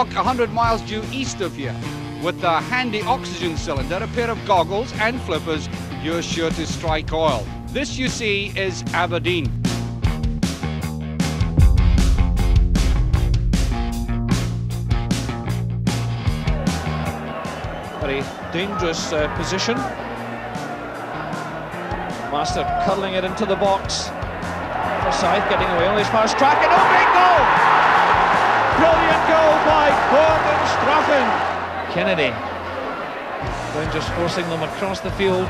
Walk 100 miles due east of here with a handy oxygen cylinder, a pair of goggles and flippers, you're sure to strike oil. This, you see, is Aberdeen. Very dangerous uh, position. Master curling it into the box. Forsyth getting away on his fast track and oh, big goal! Goal by Gordon Strachan. Kennedy. Rangers forcing them across the field.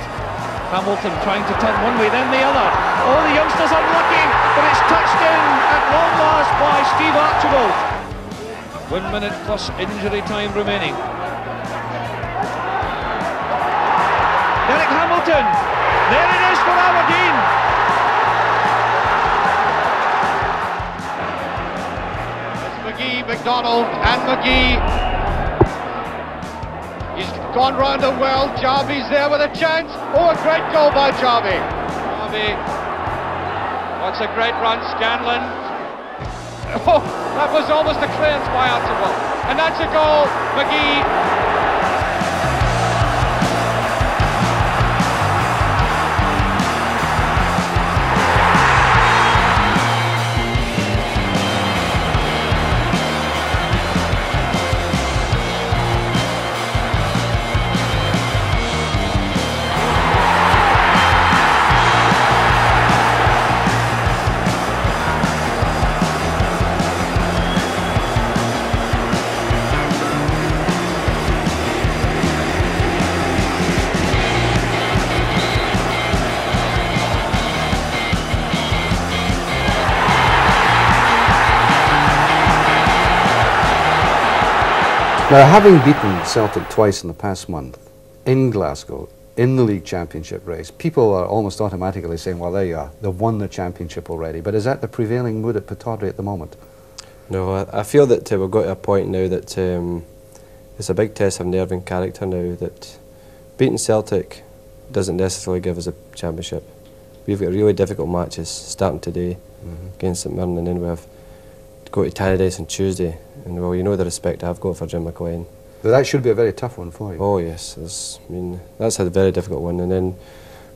Hamilton trying to turn one way, then the other. Oh, the youngster's unlucky, but it's touched in at long last by Steve Archibald. One minute plus injury time remaining. Derek Hamilton. There it is for Aberdeen. McGee, McDonald, and McGee. He's gone round him well. Jarvie's there with a chance. Oh, a great goal by Jarvie. Jarvie. What's a great run, Scanlon. Oh, that was almost a clearance by Archibald. And that's a goal. McGee Now, having beaten Celtic twice in the past month, in Glasgow, in the league championship race, people are almost automatically saying, well, there you are, they've won the championship already. But is that the prevailing mood at Pittodrie at the moment? No, I, I feel that uh, we've got to a point now that um, it's a big test of nerve and character now that beating Celtic doesn't necessarily give us a championship. We've got really difficult matches starting today mm -hmm. against St Mirren and then we have go to Tannadice on Tuesday and well, you know the respect I've got for Jim McLean. But that should be a very tough one for you. Oh yes, I mean that's a very difficult one. And then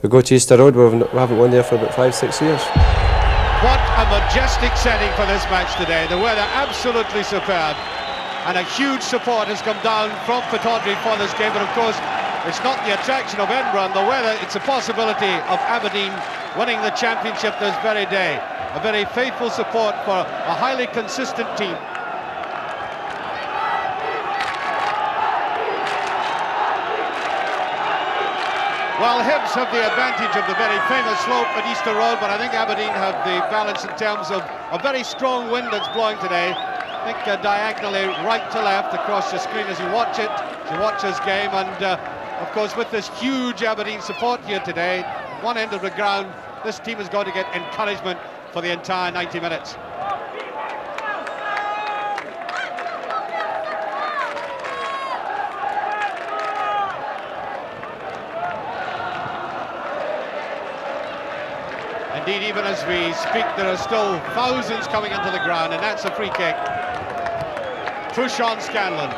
we go to Easter Road. We haven't, we haven't won there for about five, six years. What a majestic setting for this match today. The weather absolutely superb, and a huge support has come down from Pittodrie for this game. But of course, it's not the attraction of Edinburgh and the weather. It's a possibility of Aberdeen winning the championship this very day. A very faithful support for a highly consistent team. Well, Hibs have the advantage of the very famous slope at Easter Road, but I think Aberdeen have the balance in terms of a very strong wind that's blowing today. I think uh, diagonally right to left across the screen as you watch it, as you watch this game, and uh, of course with this huge Aberdeen support here today, one end of the ground, this team has got to get encouragement for the entire 90 minutes. Indeed, even as we speak, there are still thousands coming into the ground, and that's a free kick. Push on Scanlon.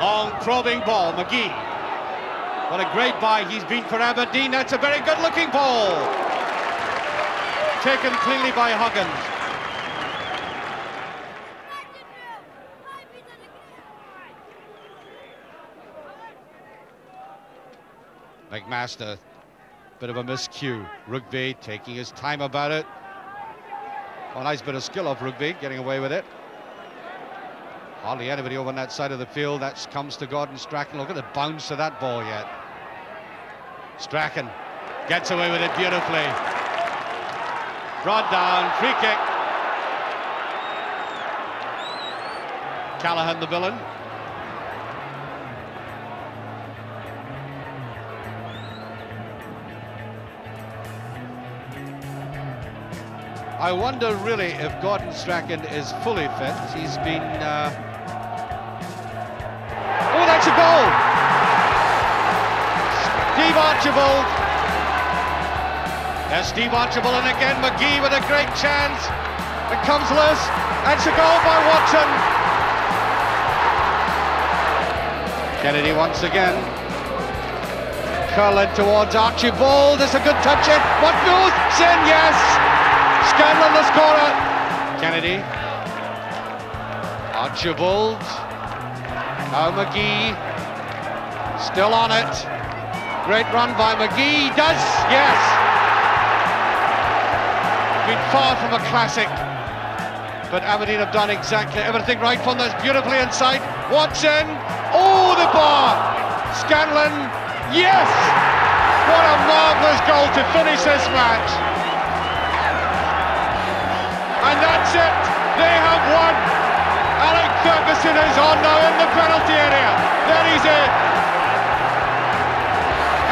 Long probing ball, McGee. What a great buy he's been for Aberdeen. That's a very good looking ball. Taken cleanly by Huggins. McMaster, bit of a miscue. Rougvie taking his time about it. a nice bit of skill of Rougvie, getting away with it. Hardly anybody over on that side of the field. That comes to Gordon Strachan. Look at the bounce of that ball yet. Strachan gets away with it beautifully. Brought down, free kick. Callaghan the villain. I wonder really if Gordon Strachan is fully fit. He's been... Uh... Archibald There's Steve Archibald and again McGee with a great chance. It comes loose. And it's a goal by Watson. Kennedy once again. Curling towards Archibald. It's a good touch in. What goes? Sin, yes. Scanlon the scorer. Kennedy. Archibald. Now McGee. Still on it. Great run by McGee. Does, yes. Been far from a classic but Aberdeen have done exactly everything right from this beautifully inside. Watson, oh the bar! Scanlon, yes! What a marvellous goal to finish this match. And that's it, they have won. Alec Ferguson is on now in the penalty area. There he's it.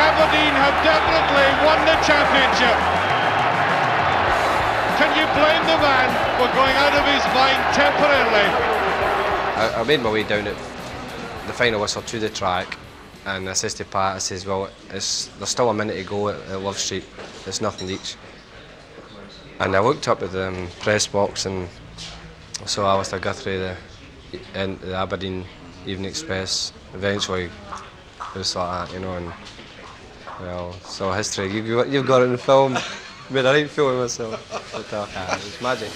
Aberdeen have definitely won the championship. Can you blame the man for going out of his mind temporarily? I, I made my way down at the final whistle to the track and I says to Pat, I says, well, it's, there's still a minute to go at, at Love Street. It's nothing each. And I looked up at the um, press box and saw Alistair Guthrie, the, in, the Aberdeen Evening Express. Eventually, it was like that, you know, and well, so history. You, you've got it in film. Man, I didn't feel it myself. But uh, it was magic.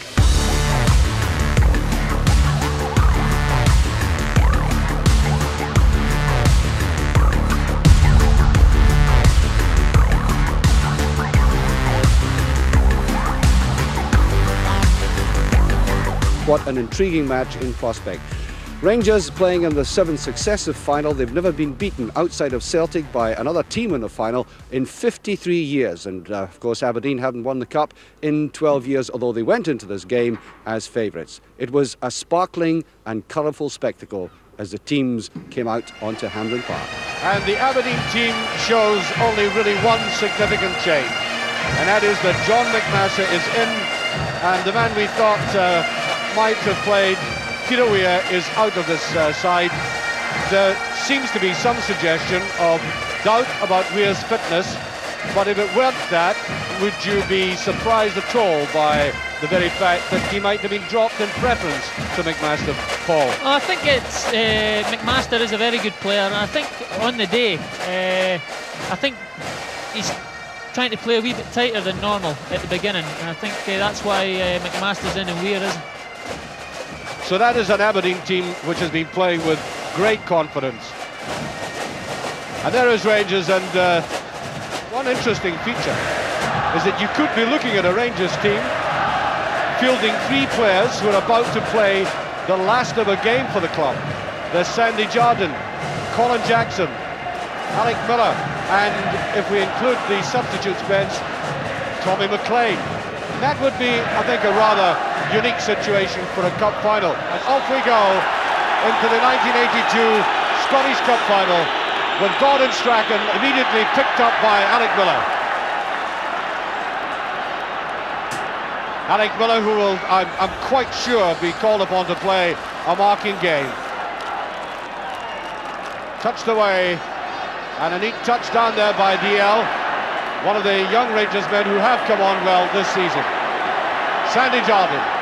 What an intriguing match in prospect. Rangers playing in the seventh successive final. They've never been beaten outside of Celtic by another team in the final in 53 years. And uh, of course, Aberdeen hadn't won the Cup in 12 years, although they went into this game as favourites. It was a sparkling and colourful spectacle as the teams came out onto Hampden Park. And the Aberdeen team shows only really one significant change, and that is that John McMaster is in, and the man we thought uh, might have played Weir is out of this uh, side. There seems to be some suggestion of doubt about Weir's fitness, but if it weren't that, would you be surprised at all by the very fact that he might have been dropped in preference to McMaster, Paul? I think it's uh, McMaster is a very good player, and I think on the day, uh, I think he's trying to play a wee bit tighter than normal at the beginning, and I think uh, that's why uh, McMaster's in and Weir isn't. So that is an Aberdeen team which has been playing with great confidence. And there is Rangers, and uh, one interesting feature is that you could be looking at a Rangers team fielding three players who are about to play the last of a game for the club. There's Sandy Jardine, Colin Jackson, Alec Miller, and if we include the substitutes bench, Tommy McLean. That would be, I think, a rather unique situation for a cup final. And off we go into the 1982 Scottish Cup final with Gordon Strachan immediately picked up by Alec Miller. Alec Miller, who will, I'm, I'm quite sure, be called upon to play a marking game. Touched away, and a neat touch down there by Dalziel, one of the young Rangers men who have come on well this season. Sandy Jardine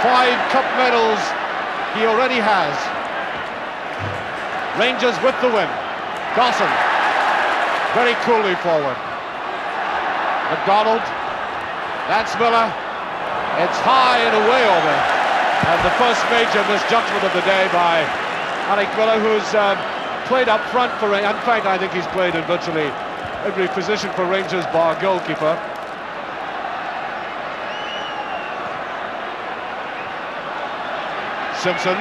five cup medals he already has. Rangers with the win. Dawson, very coolly forward. McDonald, that's Miller. It's high and away over. And the first major misjudgment of the day by Alec Miller, who's um, played up front for, in fact, I think he's played in virtually every position for Rangers bar goalkeeper. Simpson.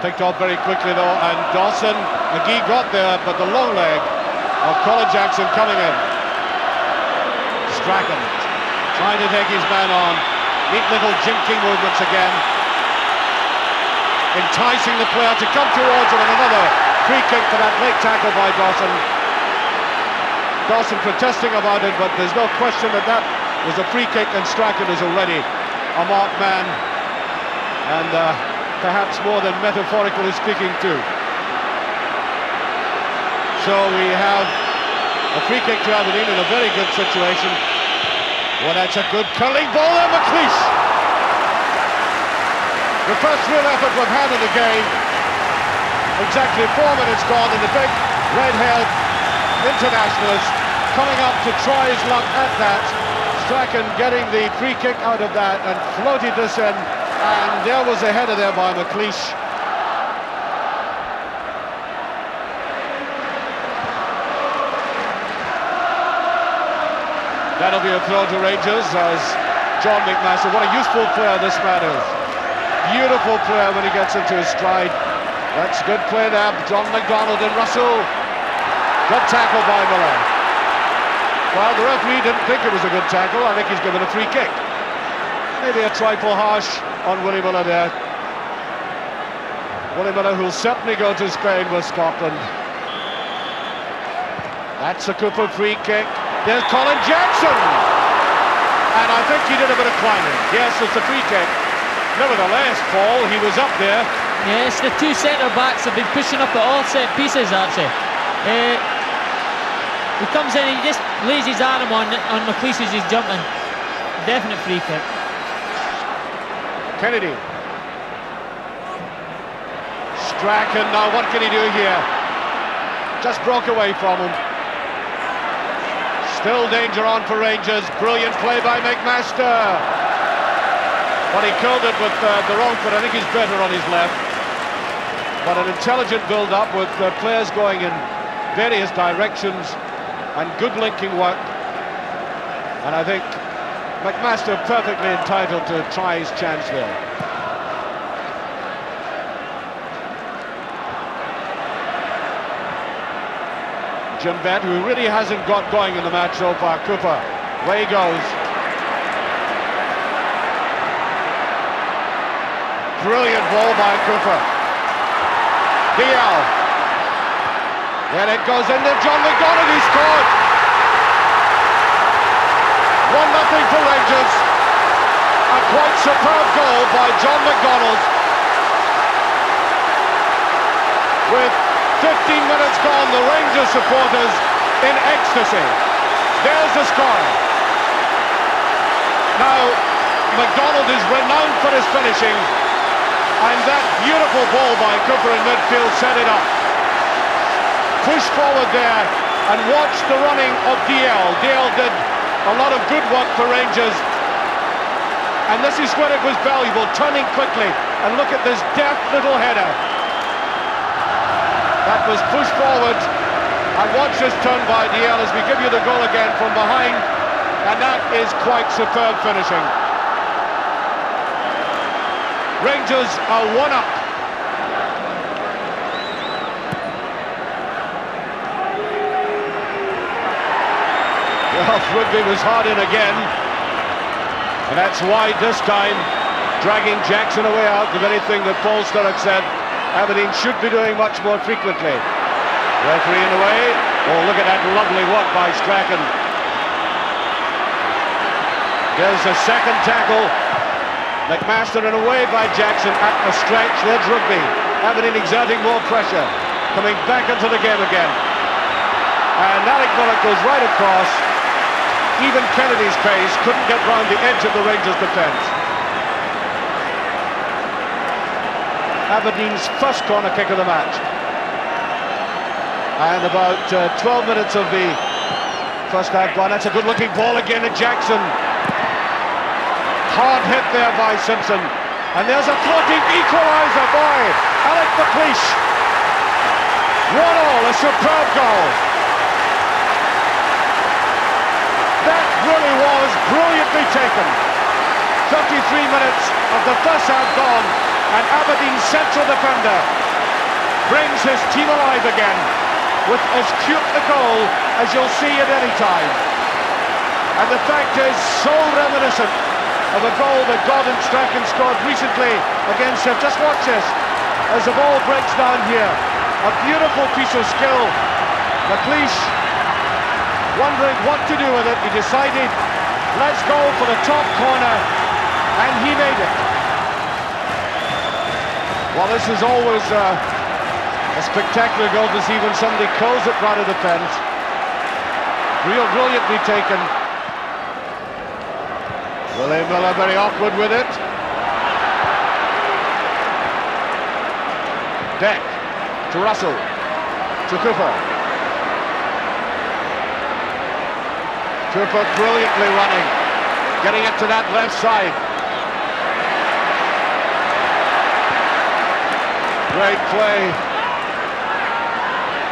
Picked off very quickly though, and Dawson, McGee got there, but the long leg of Colin Jackson coming in. Strachan trying to take his man on. Neat little jinking movements again. Enticing the player to come towards him and another free kick for that late tackle by Dawson. Dawson protesting about it, but there's no question that that was a free kick and Strachan is already a marked man and uh, perhaps more than metaphorically speaking too. So we have A free kick to Aberdeen in a very good situation. Well, that's a good curling ball there, McLeish. The first real effort we've had in the game. Exactly four minutes gone, and the big red-haired internationalist coming up to try his luck at that. Strachan getting the free kick out of that and floated this in, and there was a header there by McLeish. That'll be a throw to Rangers as John McMaster. What a useful player this man is. Beautiful player when he gets into his stride. That's good play there. John McDonald and Russell. Good tackle by Miller. Well, the referee didn't think it was a good tackle. I think he's given a free kick. Maybe a trifle harsh on Willie Miller there. Willie Miller who'll certainly go to Spain with Scotland. That's a Cooper free kick. There's Colin Jackson. And I think he did a bit of climbing. Yes, it's a free kick. Nevertheless, Paul, he was up there. Yes, the two centre-backs have been pushing up at all set pieces, actually. Uh, he comes in, he just lays his arm on, on McLeish as he's jumping. Definite free kick. Kennedy. Strachan, now what can he do here? Just broke away from him. Still danger on for Rangers. Brilliant play by McMaster. But he killed it with uh, the wrong foot. I think he's better on his left. But an intelligent build-up with uh, players going in various directions and good linking work. And I think McMaster perfectly entitled to try his chance there. Jim Bett, who really hasn't got going in the match so far. Cooper, way he goes. Brilliant ball by Cooper. Dalziel. Then it goes in there. John McDonald, he scored. 1-0 for Rangers. A quite superb goal by John McDonald. With 15 minutes gone, the Rangers supporters in ecstasy. There's the score. Now, McDonald is renowned for his finishing, and that beautiful ball by Cooper in midfield set it up. Push forward there, and watch the running of Dalziel. Dalziel did a lot of good work for Rangers, and this is where it was valuable, turning quickly, and look at this deft little header. That was pushed forward. And watch this turn by Dalziel as we give you the goal again from behind. And that is quite superb finishing. Rangers are one up. Rougvie was hard in again. And that's why this time, dragging Jackson away out, the very thing that Paul Sturrock said, Aberdeen should be doing much more frequently. Referee in the way. Oh, look at that lovely work by Strachan. There's a second tackle. McMaster and away by Jackson at the stretch. There's Rougvie. Aberdeen exerting more pressure. Coming back into the game again. And Alec Bullock goes right across. Even Kennedy's pace couldn't get round the edge of the Rangers defence. Aberdeen's first corner kick of the match. And about uh, 12 minutes of the first half gone. That's a good-looking ball again at Jackson. Hard hit there by Simpson. And there's a floating equaliser by Alec McLeish. One all, a superb goal. Was brilliantly taken. 33 minutes of the first half gone and Aberdeen's central defender brings his team alive again with as cute a goal as you'll see at any time. And the fact is so reminiscent of a goal that Gordon Strachan scored recently against him. Just watch this as the ball breaks down here. A beautiful piece of skill. McLeish wondering what to do with it. He decided, let's go for the top corner, and he made it. Well, this is always uh, a spectacular goal to see when somebody calls it right of the fence. Real brilliantly taken. Willie Miller very awkward with it. Deck to Russell, to Cooper. Cooper brilliantly running, getting it to that left side. Great play.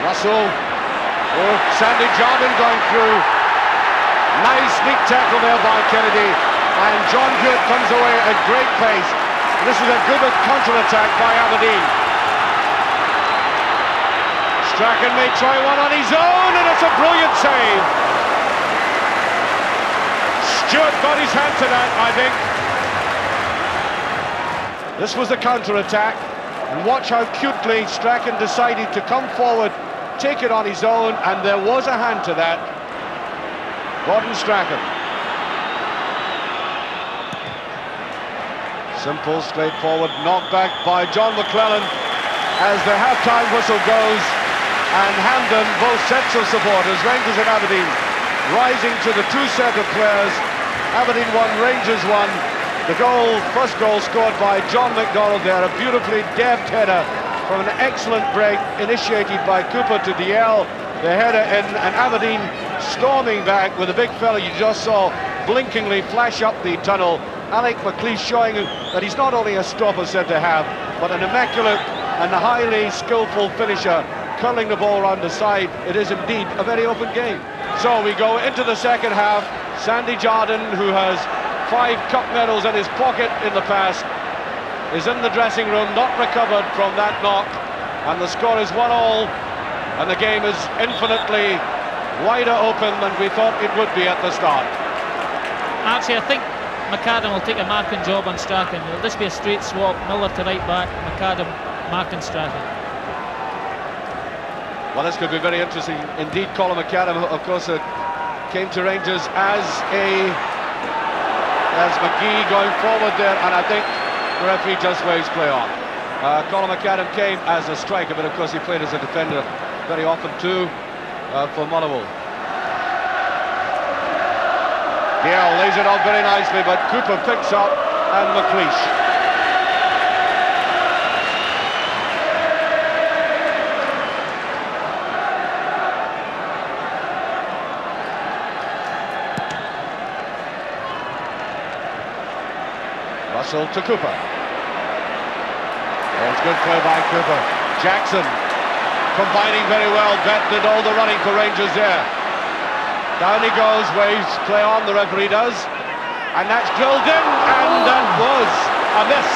Russell. Oh, Sandy Jardine going through. Nice neat tackle there by Kennedy. And John Hewitt comes away at great pace. This is a good counter-attack by Aberdeen. Strachan may try one on his own, and it's a brilliant save. Stewart got his hand to that, I think. This was the counter-attack. And watch how cutely Strachan decided to come forward, take it on his own, and there was a hand to that. Gordon Strachan. Simple, straightforward knockback by John McClelland as the half-time whistle goes and Hampden, both sets of supporters, Rangers and Aberdeen, rising to the two set of players. Aberdeen won, Rangers won. The goal, first goal scored by John McDonald there, a beautifully deft header from an excellent break initiated by Cooper to Dalziel. The header in and Aberdeen storming back with a big fella you just saw blinkingly flash up the tunnel. Alec McLeish showing that he's not only a stopper said to have, but an immaculate and highly skillful finisher, curling the ball around the side. It is indeed a very open game. So we go into the second half. Sandy Jardine, who has five cup medals in his pocket in the past, is in the dressing room, not recovered from that knock, and the score is one all, and the game is infinitely wider open than we thought it would be at the start. Actually, I think McAdam will take a marking job on Strachan. Will this be a straight swap? Miller to right back, McAdam marking Strachan. Well, this could be very interesting indeed. Colin McAdam, of course, uh, came to Rangers as a as McGee going forward there, and I think the referee just waves play on. Uh, Colin McAdam came as a striker, but of course he played as a defender very often too uh, for Motherwell. Gale lays it out very nicely, but Cooper picks up and McLeish. Russell to Cooper. Oh, it's good play by Cooper. Jackson combining very well. Bett did all the running for Rangers there. Down he goes, waves play on, the referee does. And that's drilled in, and that was a miss.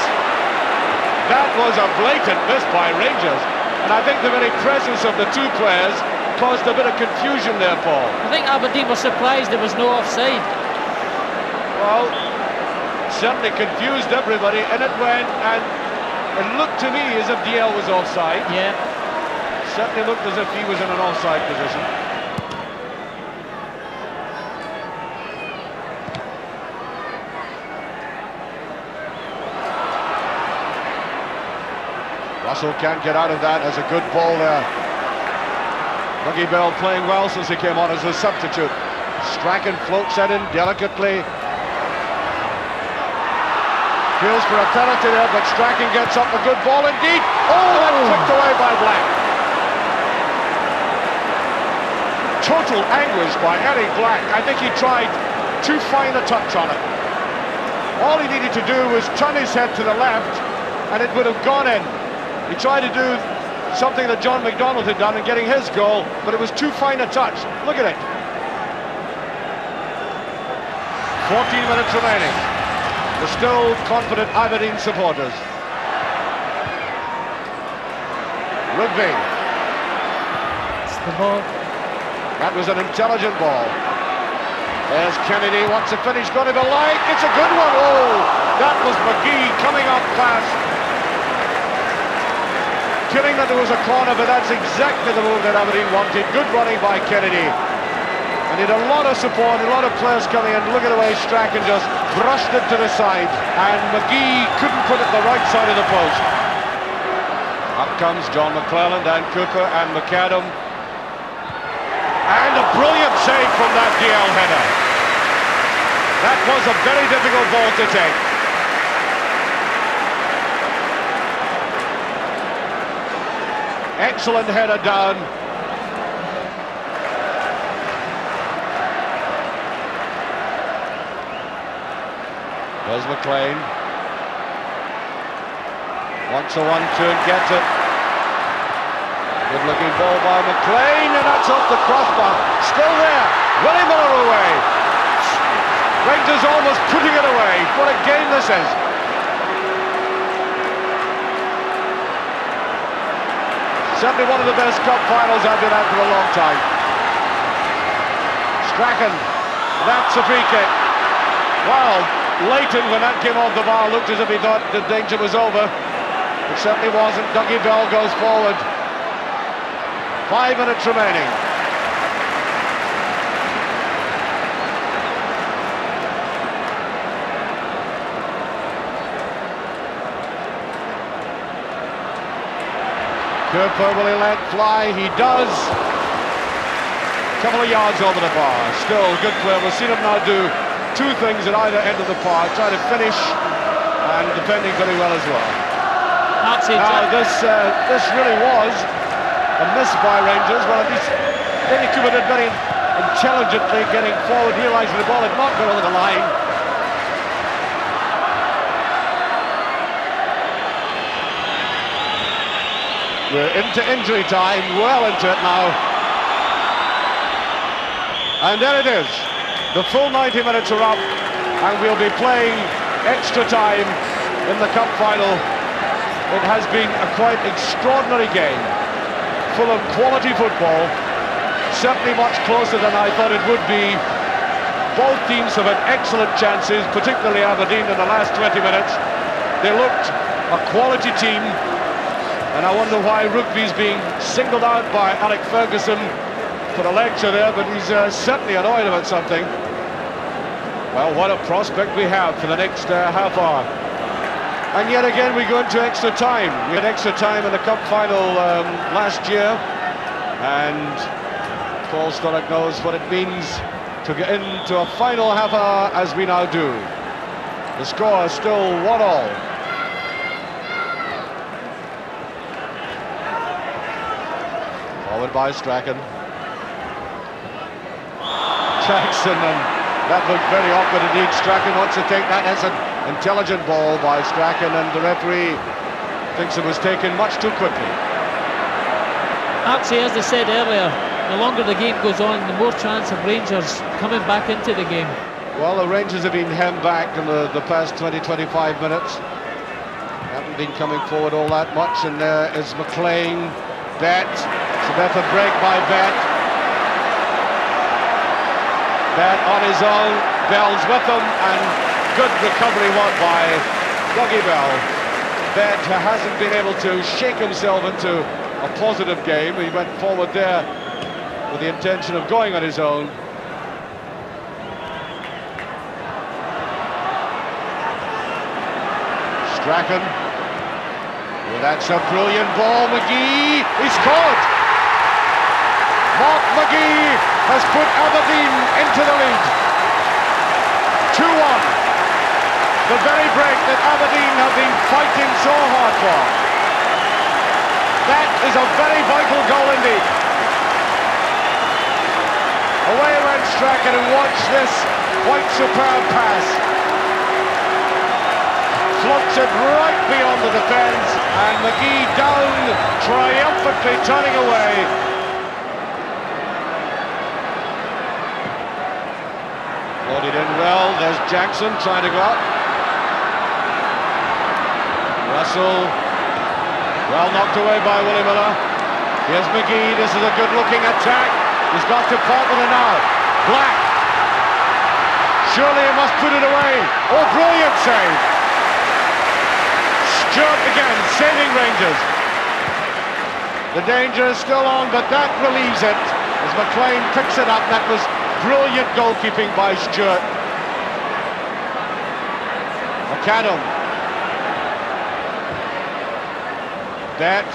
That was a blatant miss by Rangers. And I think the very presence of the two players caused a bit of confusion there, Paul. I think Aberdeen were surprised there was no offside. Well, certainly confused everybody, and it went, and it looked to me as if Dalziel was offside. Yeah. Certainly looked as if he was in an offside position. Russell can't get out of that as a good ball there. Dougie Bell playing well since he came on as a substitute. Strachan floats that in delicately. Feels for a penalty there, but Strachan gets up a good ball indeed. Oh, that's kicked away by Black. Total anguish by Eric Black. I think he tried too fine a touch on it. All he needed to do was turn his head to the left, and it would have gone in. He tried to do something that John McDonald had done in getting his goal, but it was too fine a touch. Look at it. 14 minutes remaining. The still confident Aberdeen supporters. Rougvie. It's the ball. That was an intelligent ball. There's Kennedy, wants to finish, got it alive. It's a good one. Oh, that was McGee coming up fast. Killing that there was a corner, but that's exactly the move that Aberdeen wanted. Good running by Kennedy. And he had a lot of support, a lot of players coming in. Look at the way Strachan just brushed it to the side. And McGee couldn't put it the right side of the post. Up comes John McClelland and Cooper and McAdam. And a brilliant save from that Dalziel header. That was a very difficult ball to take. Excellent header down. There's McLean. Wants a one-two and gets it. Good looking ball by McLean and that's off the crossbar. Still there. Willie Miller away. Rangers almost putting it away. What a game this is. Certainly one of the best cup finals I've been at for a long time. Strachan. That's a free kick. Well, Leighton, when that came off the bar, looked as if he thought the danger was over. It certainly wasn't. Dougie Bell goes forward. Five minutes remaining. Cooper, will he let fly? He does. A couple of yards over the bar. Still, good play. We've seen him now do two things at either end of the park, trying to finish and defending very well as well. That's it. Now, this, uh, this really was a miss by Rangers. Well, at least Danny Cooper did very intelligently getting forward, realising the ball had not gone over the line. We're into injury time, well into it now. And there it is. The full 90 minutes are up, and we'll be playing extra time in the cup final. It has been a quite extraordinary game, full of quality football, certainly much closer than I thought it would be. Both teams have had excellent chances, particularly Aberdeen in the last 20 minutes. They looked a quality team, and I wonder why Rougvie's being singled out by Alec Ferguson for a lecture there, but he's uh, certainly annoyed about something. Well, what a prospect we have for the next uh, half hour. And yet again, we go into extra time. We had extra time in the cup final um, last year. And Paul Sturrock knows what it means to get into a final half hour as we now do. The score is still one all. Forward by Strachan. Jackson and that looked very awkward indeed. Strachan wants to take that. That's an intelligent ball by Strachan, and the referee thinks it was taken much too quickly. Actually, as I said earlier, the longer the game goes on, the more chance of Rangers coming back into the game. Well, the Rangers have been hemmed back in the, the past 20-25 minutes. Haven't been coming forward all that much, and there is McLean. Bett. It's a better break by Bett. Then on his own, Bell's with him, and good recovery work by Dougie Bell. Ben hasn't been able to shake himself into a positive game. He went forward there with the intention of going on his own. Strachan. Well, that's a brilliant ball. McGee, he caught. Mark McGee has put Aberdeen into the lead. 2-1. The very break that Aberdeen have been fighting so hard for. That is a very vital goal indeed. Away went Strachan and watch this quite superb pass. Floats it right beyond the defence and McGee down, triumphantly turning away Loaded in well. There's Jackson trying to go up. Russell. Well knocked away by Willie Miller. Here's McGee. This is a good-looking attack. He's got to Portman now. Black. Surely he must put it away. Oh, brilliant save. Stewart again, saving Rangers. The danger is still on, but that relieves it as McLean picks it up. That was Brilliant goalkeeping by Stewart. McAdam. That.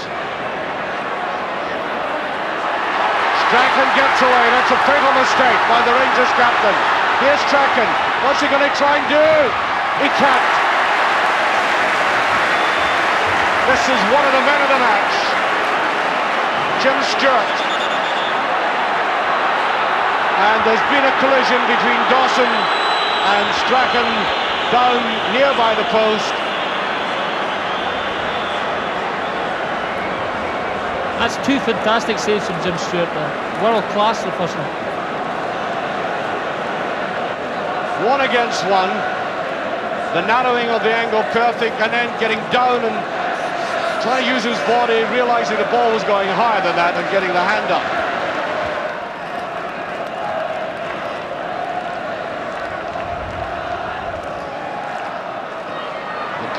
Strachan gets away. That's a fatal mistake by the Rangers captain. Here's Strachan. What's he going to try and do? He can't. This is one of the men of the match. Jim Stewart. And there's been a collision between Dawson and Strachan down nearby the post. That's two fantastic saves from Jim Stewart there. World class, the first one. One against one. The narrowing of the angle perfect and then getting down and trying to use his body, realizing the ball was going higher than that and getting the hand up.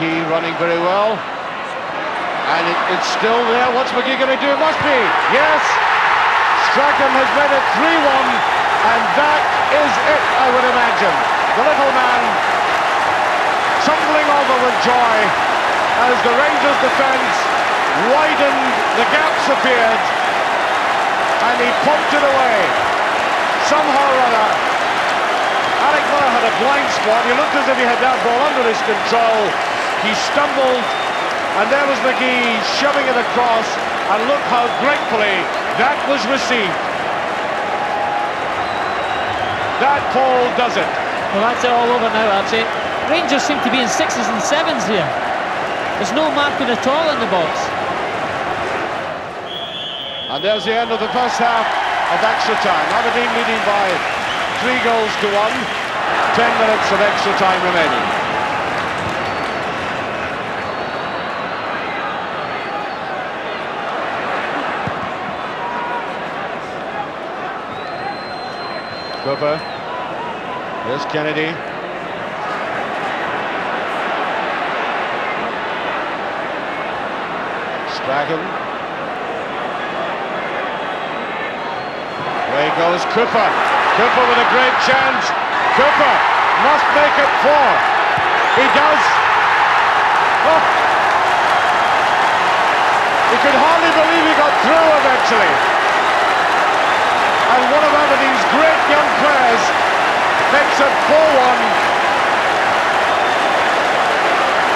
McGee running very well. And it, it's still there. What's McGee going to do? Must be. Yes. Strachan has made it 3-1. And that is it, I would imagine. The little man tumbling over with joy as the Rangers defence widened, the gaps appeared, and he pumped it away. Somehow or other, Alec Miller had a blind spot. He looked as if he had that ball under his control. He stumbled, and there was McGee shoving it across, and look how gratefully that was received. That Paul does it. Well, that's it all over now, Archie. Rangers seem to be in sixes and sevens here. There's no marking at all in the box. And there's the end of the first half of extra time. Aberdeen leading by three goals to one. Ten minutes of extra time remaining. Cooper. Here's Kennedy. Strachan. Away goes Cooper. Cooper with a great chance. Cooper must make it four. He does. Oh. He could hardly believe he got through eventually. And one of Aberdeen's great young players makes it 4-1.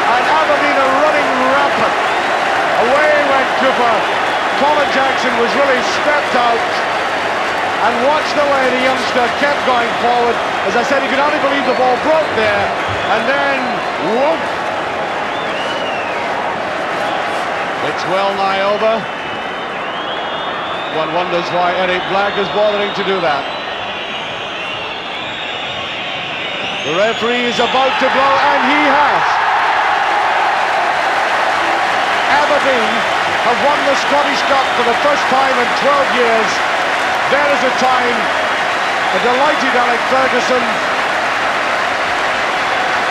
And Aberdeen are running rapid. Away went Cooper. Colin Jackson was really stepped out and watch the way the youngster kept going forward. As I said, he could only believe the ball broke there. And then, whoop. It's well nigh over. One wonders why Eric Black is bothering to do that. The referee is about to blow, and he has. Aberdeen have won the Scottish Cup for the first time in 12 years. There is a time, a delighted Alec Ferguson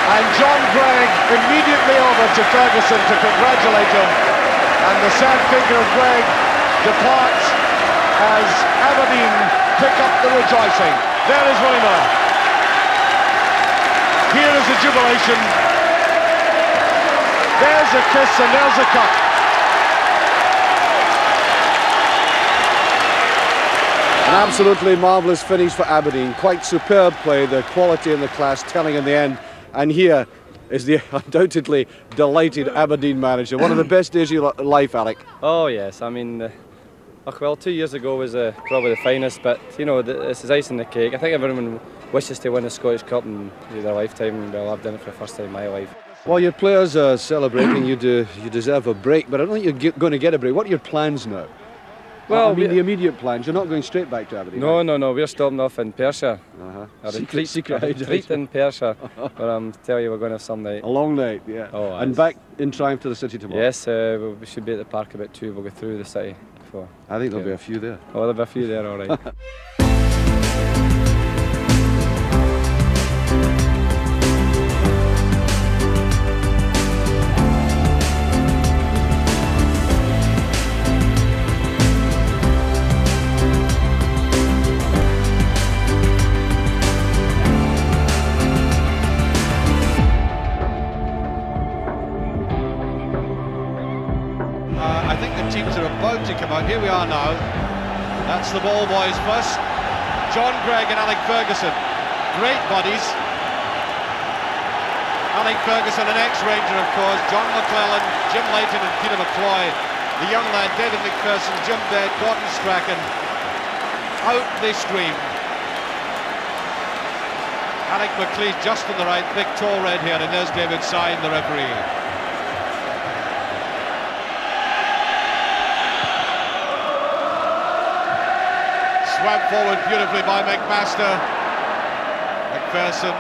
and John Greig immediately over to Ferguson to congratulate him. And the sad figure of Greig departs as Aberdeen pick up the rejoicing. There is Raymer. Here is the jubilation. There's a kiss and there's a cup. An absolutely marvellous finish for Aberdeen. Quite superb play, the quality and the class telling in the end. And here is the undoubtedly delighted Aberdeen manager. One of the best days of your life, Alec. Oh yes, I mean, uh, look, well, two years ago was uh, probably the finest, but you know, this is icing the cake. I think everyone wishes to win the Scottish Cup in their lifetime. Well, I've done it for the first time in my life. While your players are celebrating, you do you deserve a break. But I don't think you're get, going to get a break. What are your plans now? Well, I mean, the immediate plans. You're not going straight back to Aberdeen. No, are no, no, we're stopping off in Persia. Uh-huh. A Secret, retreat, secret a retreat in Persia. but I'm tell you, we're going to have some night. A long night, yeah. Oh, and back in triumph to the city tomorrow. Yes, uh, we- we should be at the park about two. We'll go through the city before. I think there'll be a few there. Oh, there'll be a few there, all right. out. Here we are now. That's the ball boys first. John Greig and Alec Ferguson. Great bodies. Alec Ferguson, an ex-Ranger, of course. John McClelland, Jim Leighton and Peter McCloy. The young lad, David McPherson, Jim Bett, Gordon Strachan. Out they stream. Alec McLeish just on the right, big tall red hair, and there's David Syme, the referee. Swept forward beautifully by McMaster. McPherson.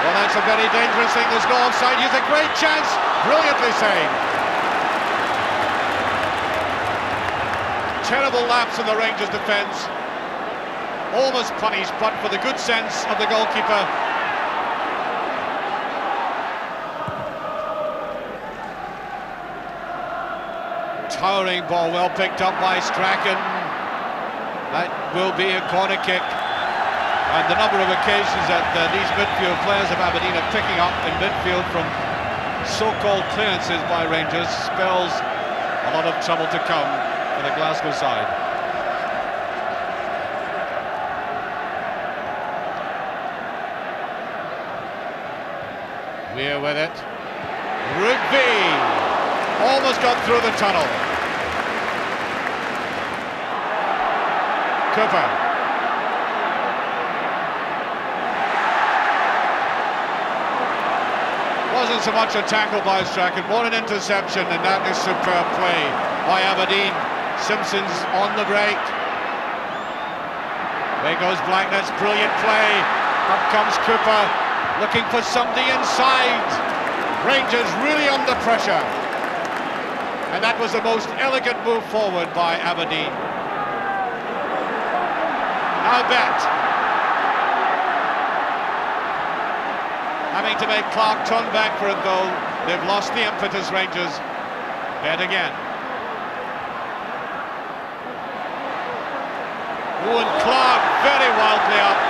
Well, that's a very dangerous thing. There's no offside. He's a great chance. Brilliantly saved. Terrible lapse in the Rangers defence. Almost punished, but for the good sense of the goalkeeper. Towering ball, well picked up by Strachan. That will be a corner kick. And the number of occasions that uh, these midfield players of Aberdeen are picking up in midfield from so-called clearances by Rangers spells a lot of trouble to come for the Glasgow side. We're with it. Rougvie almost got through the tunnel. Cooper. Wasn't so much a tackle by Strachan, more an interception, and that is superb play by Aberdeen. Simpson's on the break. There goes Blackness, brilliant play. Up comes Cooper, looking for somebody inside. Rangers really under pressure. And that was the most elegant move forward by Aberdeen. Now Bett. Having to make Clark turn back for a goal. They've lost the impetus, Rangers. Bett again. Owen Clark very wildly up.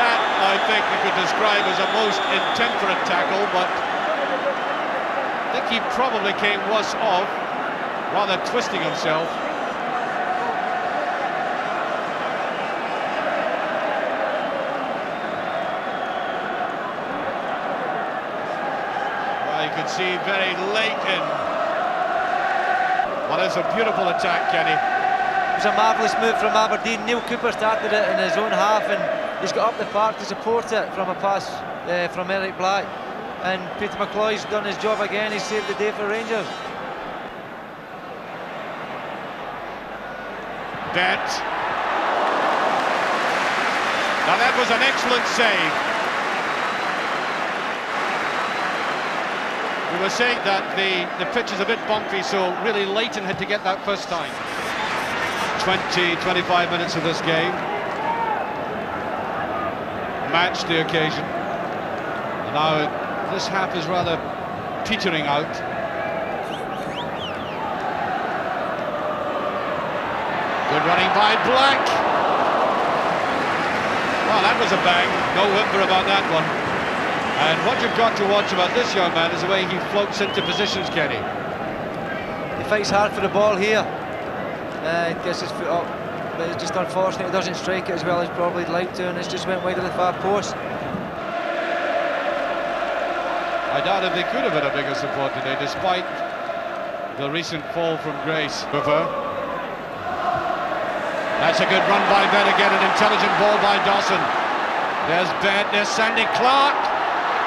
That, I think, we could describe as a most intemperate tackle, but I think he probably came worse off, rather twisting himself. See very late in. Well, it's a beautiful attack, Kenny. It was a marvellous move from Aberdeen. Neale Cooper started it in his own half and he's got up the park to support it from a pass uh, from Eric Black. And Peter McCloy's done his job again. He saved the day for Rangers. Bett. Now that was an excellent save. We were saying that the, the pitch is a bit bumpy, so really Leighton had to get that first time. 20, 25 minutes of this game. Match the occasion. And now this half is rather petering out. Good running by Black. Well, that was a bang. No whimper about that one. And what you've got to watch about this young man is the way he floats into positions, Kenny. He fights hard for the ball here. Uh, gets his foot up. But it's just unfortunate he doesn't strike it as well as probably he'd like to and it's just went wide of the far post. I doubt if they could have had a bigger support today, despite the recent fall from grace. Buffer. That's a good run by Bett again, an intelligent ball by Dawson. There's Bett, there's Sandy Clark.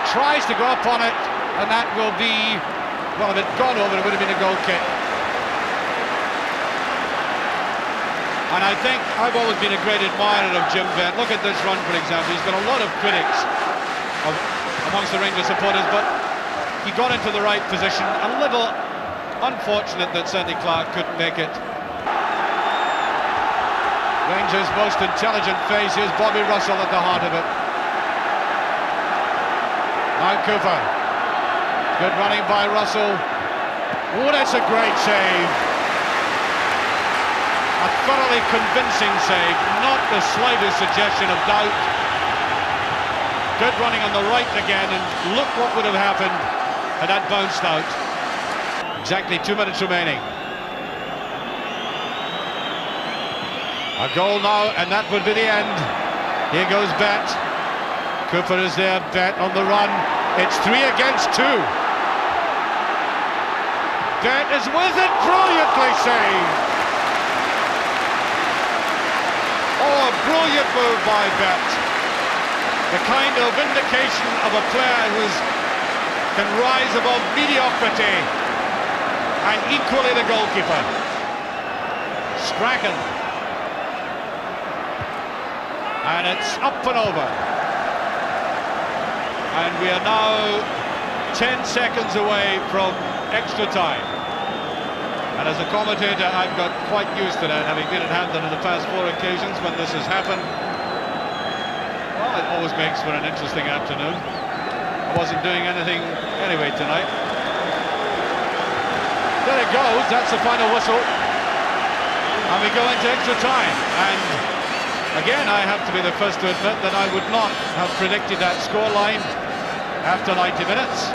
Tries to go up on it, and that will be, well, if it gone over, it would have been a goal kick. And I think I've always been a great admirer of Jim Bett. Look at this run, for example. He's got a lot of critics of, amongst the Rangers supporters, but he got into the right position. A little unfortunate that Sandy Clark couldn't make it. Rangers' most intelligent face. Here's Bobby Russell at the heart of it. Now Cooper. Good running by Russell. Oh, that's a great save. A thoroughly convincing save, not the slightest suggestion of doubt. Good running on the right again, and look what would have happened had that bounced out. Exactly two minutes remaining. A goal now, and that would be the end. Here goes Bett. Cooper is there, Bett on the run. It's three against two. Bett is with it, brilliantly saved. Oh, a brilliant move by Bett. The kind of indication of a player who can rise above mediocrity and equally the goalkeeper. Strachan and it's up and over. And we are now 10 seconds away from extra time. And as a commentator, I've got quite used to that, having been at Hampden in the past four occasions when this has happened. Well, it always makes for an interesting afternoon. I wasn't doing anything anyway tonight. There it goes, that's the final whistle. And we go into extra time. And Again, I have to be the first to admit that I would not have predicted that scoreline after 90 minutes.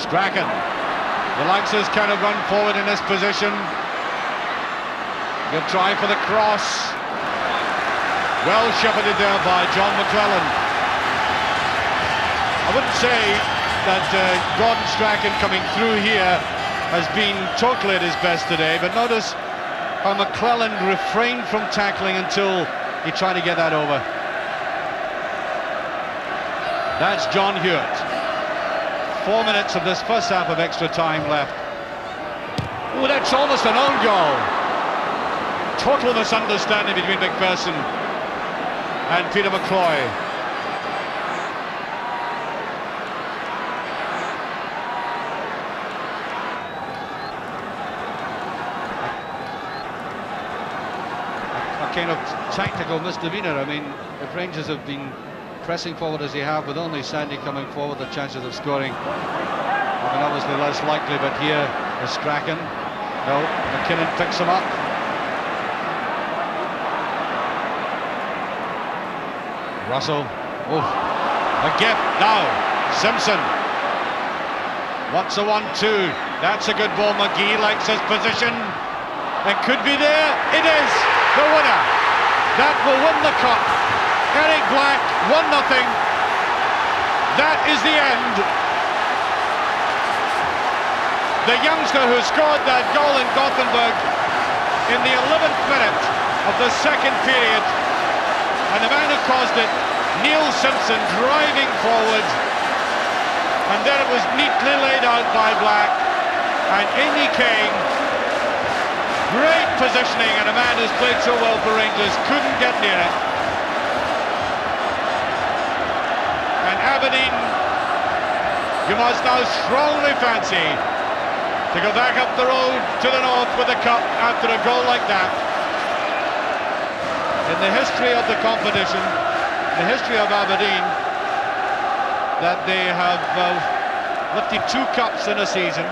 Strachan. The Lancers kind of run forward in this position. Good try for the cross. Well shepherded there by John McClelland. I wouldn't say that uh, Gordon Strachan coming through here has been totally at his best today, but notice how McClelland refrained from tackling until he tried to get that over. That's John Hewitt. Four minutes of this first half of extra time left. Oh, that's almost an own goal. Total misunderstanding between McPherson and Peter McCloy. kind of tactical misdemeanour. I mean, if Rangers have been pressing forward as they have, with only Sandy coming forward, the chances of scoring, I mean, obviously less likely, but here is Strachan. No, McKinnon picks him up. Russell. Oh, a gift now. Simpson. What's a one-two? That's a good ball. McGhee likes his position. It could be there. It is the winner. That will win the cup. Eric Black, 1-0. That is the end. The youngster who scored that goal in Gothenburg in the 11th minute of the second period. And the man who caused it, Neil Simpson, driving forward. And then it was neatly laid out by Black. And in he came Great positioning and a man who's played so well for Rangers couldn't get near it. And Aberdeen, you must now strongly fancy to go back up the road to the north with the cup after a goal like that. In the history of the competition, the history of Aberdeen, that they have uh, lifted two cups in a season,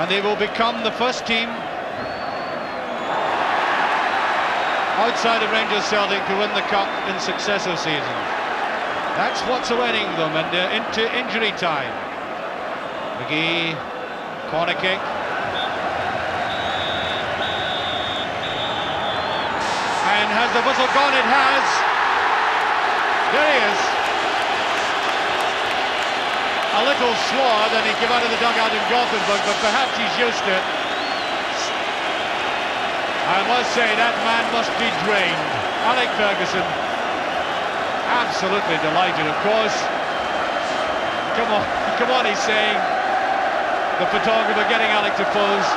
and they will become the first team outside of Rangers Celtic to win the Cup in successive seasons. That's what's awaiting them and uh, into injury time. McGhee, corner kick. And has the whistle gone? It has. There he is. A little slower than he came out of the dugout in Gothenburg, but perhaps he's used to it. I must say that man must be drained. Alec Ferguson, absolutely delighted, of course. Come on, come on, he's saying. The photographer getting Alec to pose.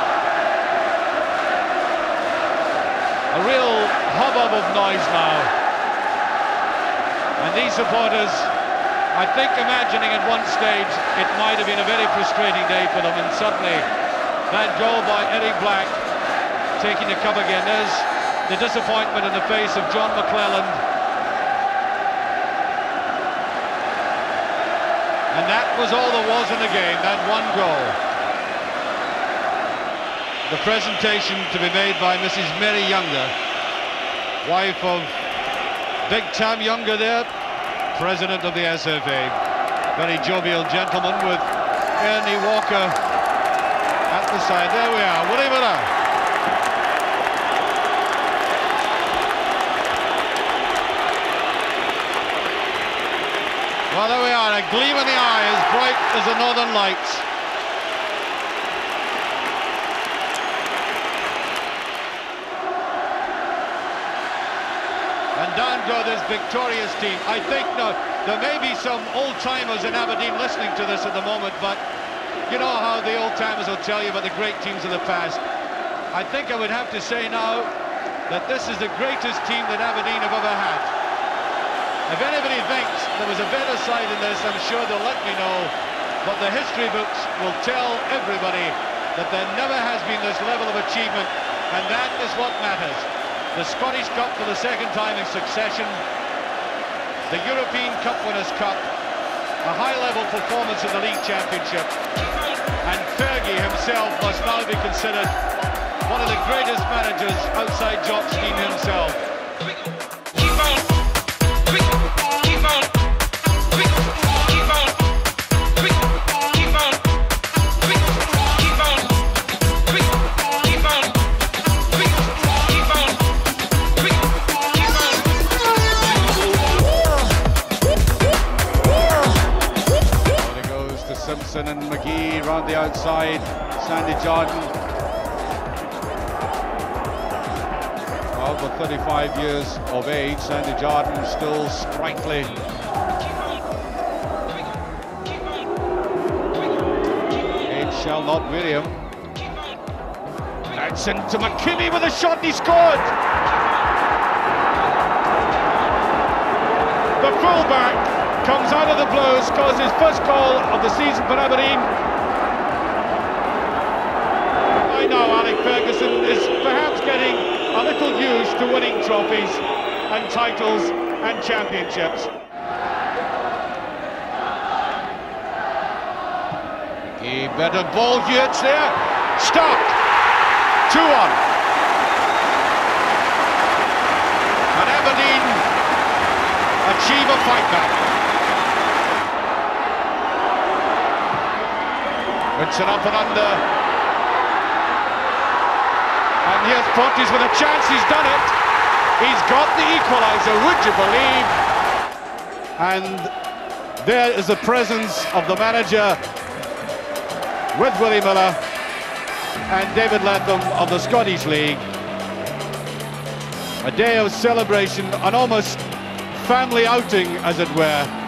A real hubbub of noise now. And these supporters, I think imagining at one stage it might have been a very frustrating day for them, and suddenly that goal by Eddie Black taking the cup again. There's the disappointment in the face of John McClelland. And that was all there was in the game, that one goal. The presentation to be made by Mrs. Mary Younger, wife of Big Tam Younger there, president of the SFA. Very jovial gentleman with Ernie Walker at the side. There we are, Willie Miller. Well, there we are, a gleam in the eye as bright as the Northern Lights. And down go this victorious team. I think now, there may be some old-timers in Aberdeen listening to this at the moment, but you know how the old-timers will tell you about the great teams of the past. I think I would have to say now that this is the greatest team that Aberdeen have ever had. If anybody thinks there was a better side in this, I'm sure they'll let me know. But the history books will tell everybody that there never has been this level of achievement, and that is what matters. The Scottish Cup for the second time in succession, the European Cup Winners' Cup, a high-level performance in the League Championship, and Fergie himself must now be considered one of the greatest managers outside Jock Stein himself. Sandy Jardine. Well, for 35 years of age, Sandy Jardine still sprightly. Age shall not him. That's into McKimmie with a shot, he scored! The fullback comes out of the blue, scores his first goal of the season for Aberdeen. Ferguson is perhaps getting a little used to winning trophies and titles and championships. He better ball, Hughes there, stopped, 2-1. And Aberdeen achieve a fight back. Winston up and under. With a chance, he's done it. He's got the equaliser, would you believe? And there is the presence of the manager with Willie Miller and David Latham of the Scottish League. A day of celebration, an almost family outing, as it were.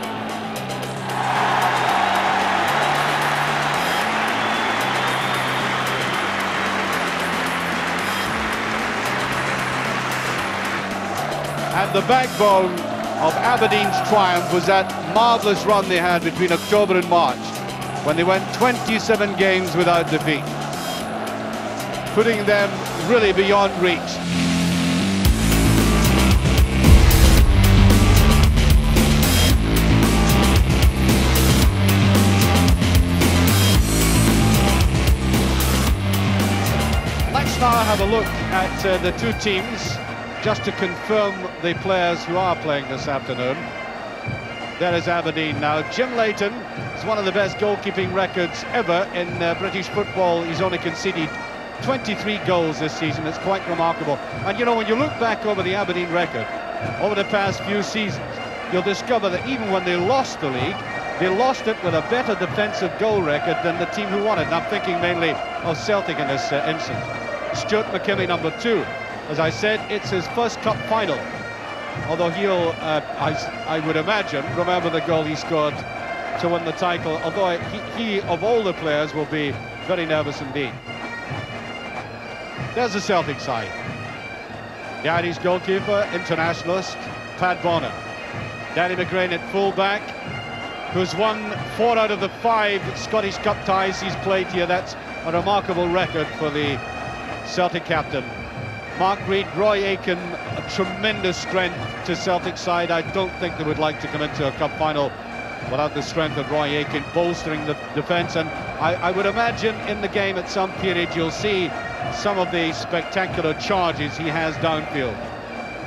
The backbone of Aberdeen's triumph was that marvellous run they had between October and March, when they went 27 games without defeat, putting them really beyond reach. Let's now have a look at uh, the two teams just to confirm the players who are playing this afternoon. There is Aberdeen now. Jim Leighton is one of the best goalkeeping records ever in uh, British football. He's only conceded 23 goals this season. It's quite remarkable. And you know, when you look back over the Aberdeen record, over the past few seasons, you'll discover that even when they lost the league, they lost it with a better defensive goal record than the team who won it. And I'm thinking mainly of Celtic in this uh, instance. Stuart McKimmie, number two, as I said, it's his first cup final. Although he'll, uh, I, I would imagine, remember the goal he scored to win the title. Although he, he, of all the players, will be very nervous indeed. There's the Celtic side. The Irish goalkeeper, internationalist, Pat Bonner. Danny McGrain at fullback, who's won four out of the five Scottish Cup ties he's played here. That's a remarkable record for the Celtic captain. Mark Reid, Roy Aitken, a tremendous strength to Celtic side. I don't think they would like to come into a cup final without the strength of Roy Aitken bolstering the defence. And I, I, would imagine in the game at some period you'll see some of the spectacular charges he has downfield.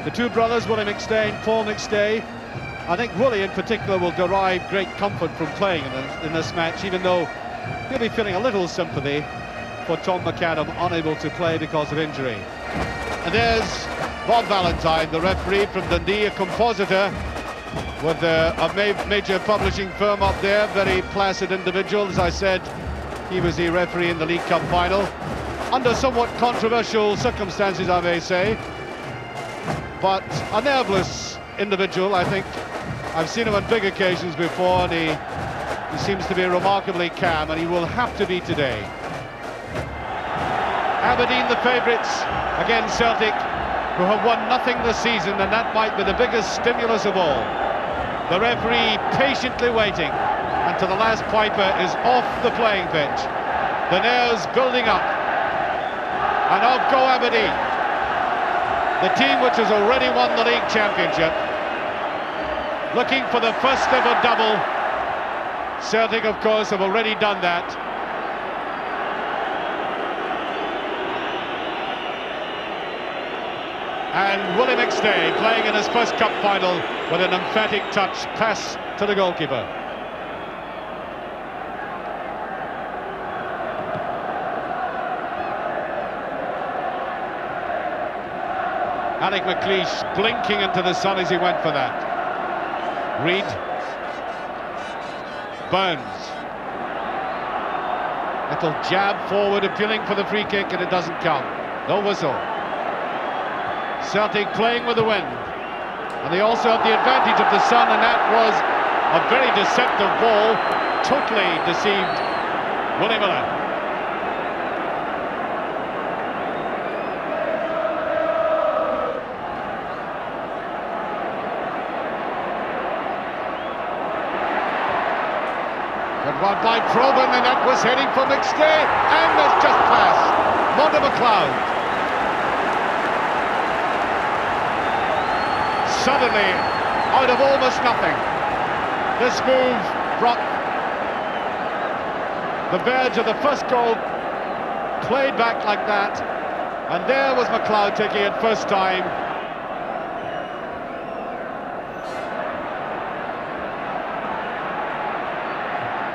The two brothers, Willie McStay and Paul McStay, I think Willie in particular will derive great comfort from playing in this, in this match, even though he'll be feeling a little sympathy for Tom McAdam, unable to play because of injury. And there's Bob Valentine, the referee from Dundee, a compositor with a, a ma major publishing firm up there, very placid individual. As I said, he was the referee in the League Cup final. Under somewhat controversial circumstances, I may say. But a nerveless individual, I think. I've seen him on big occasions before, and he, he seems to be remarkably calm, and he will have to be today. Aberdeen the favourites against Celtic, who have won nothing this season, and that might be the biggest stimulus of all. The referee patiently waiting until the last piper is off the playing pitch. The Nares building up. And off go Aberdeen. The team which has already won the league championship looking for the first ever double. Celtic, of course, have already done that. And Willie McStay playing in his first cup final with an emphatic touch pass to the goalkeeper. Alec McLeish blinking into the sun as he went for that. Reid. Burns. Little jab forward, appealing for the free kick, and it doesn't count. No whistle. Celtic playing with the wind. And they also have the advantage of the sun, and that was a very deceptive ball. Totally deceived Willie Miller. one by Provan, and that was heading for McStay, and that's just passed. Murdo McLeod. Suddenly, out of almost nothing, this move brought the verge of the first goal played back like that, and there was McLeod taking it first time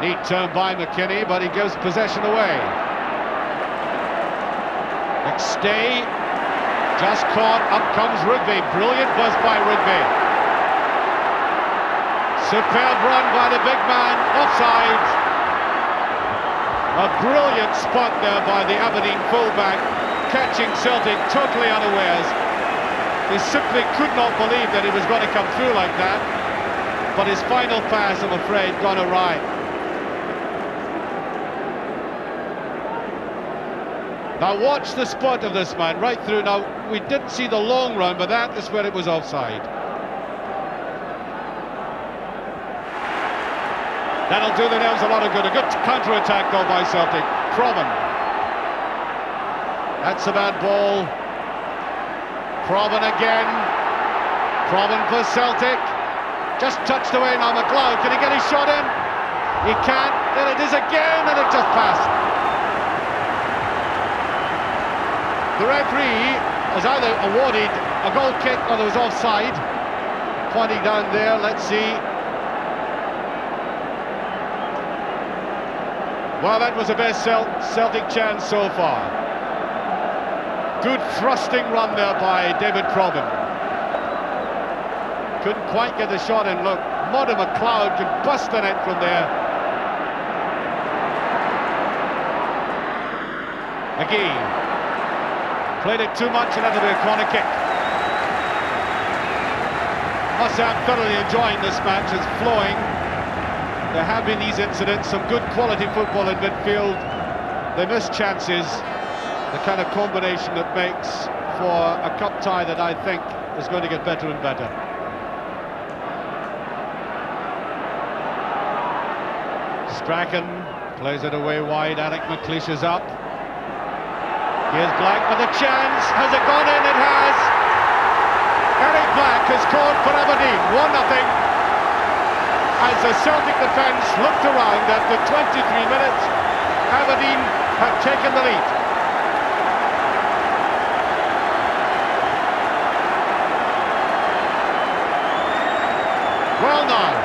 Neat turn by McKimmie, but he gives possession away. McStay just caught, up comes Rougvie. Brilliant buzz by Rougvie. Superb run by the big man, offside. A brilliant spot there by the Aberdeen fullback, catching Celtic totally unawares. They simply could not believe that he was going to come through like that. But his final pass, I'm afraid, gone awry. Now watch the spot of this man right through. Now, we didn't see the long run, but that is where it was offside. That'll do the Nails a lot of good. A good counter-attack though by Celtic. Provan. That's a bad ball. Provan again. Provan for Celtic. Just touched away now McLeod. Can he get his shot in? He can't. Then it is again and it just passed. The referee has either awarded a goal kick or there was offside. Pointing down there, let's see. Well, that was the best Celtic chance so far. Good thrusting run there by David Provan. Couldn't quite get the shot in. Look, Murdo McLeod can bust the net from there. McGhee Played it too much and to be a corner kick. Mossad thoroughly enjoying this match. It's flowing. There have been these incidents, some good quality football in midfield. They miss chances. The kind of combination that makes for a cup tie that I think is going to get better and better. Strachan plays it away wide. Alec McLeish is up. Here's Black with a chance. Has it gone in? It has. Eric Black has scored for Aberdeen. 1-0. As the Celtic defence looked around after 23 minutes, Aberdeen have taken the lead. Well now,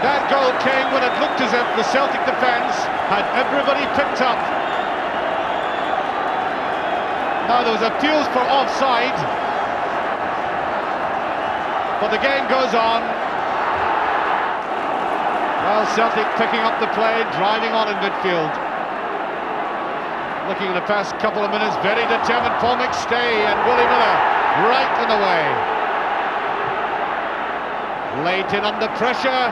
that goal came when it looked as if the Celtic defence had everybody picked up Now there was appeals for offside. But the game goes on. Well, Celtic picking up the play, driving on in midfield. Looking at the past couple of minutes, very determined Paul McStay and Willie Miller right in the way. Late Leighton under pressure.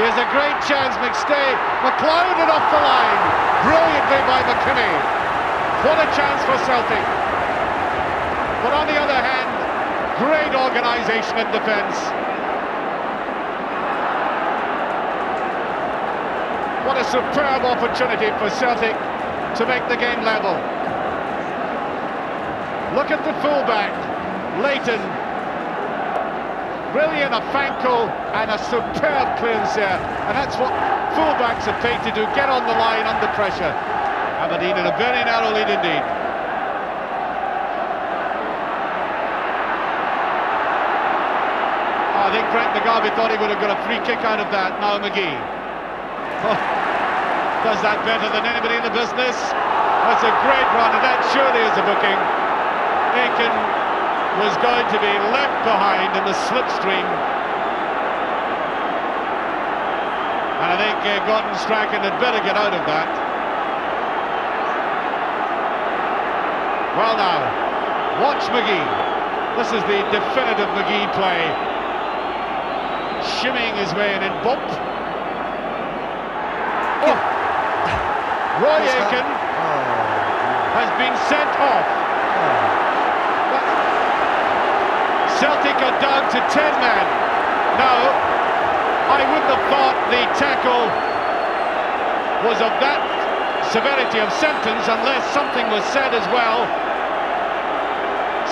Here's a great chance, McStay. McLeod and off the line. Brilliantly by McKimmie. What a chance for Celtic. But on the other hand, great organisation in defence. What a superb opportunity for Celtic to make the game level. Look at the fullback, Leighton. Brilliant, a Fanko and a superb clearance there. And that's what fullbacks are paid to do, get on the line under pressure. Aberdeen a very narrow lead indeed. I think Frank McGarvey thought he would have got a free kick out of that. Now McGhee. Oh, does that better than anybody in the business. That's a great run, and that surely is a booking. Aitken was going to be left behind in the slipstream. And I think uh, Gordon Strachan had better get out of that. Well now, watch McGhee. This is the definitive McGhee play. Shimmying his way in in bump. Oh. Roy Aitken oh, has been sent off. Celtic are down to 10 men. Now, I wouldn't have thought the tackle was of that severity of sentence unless something was said as well.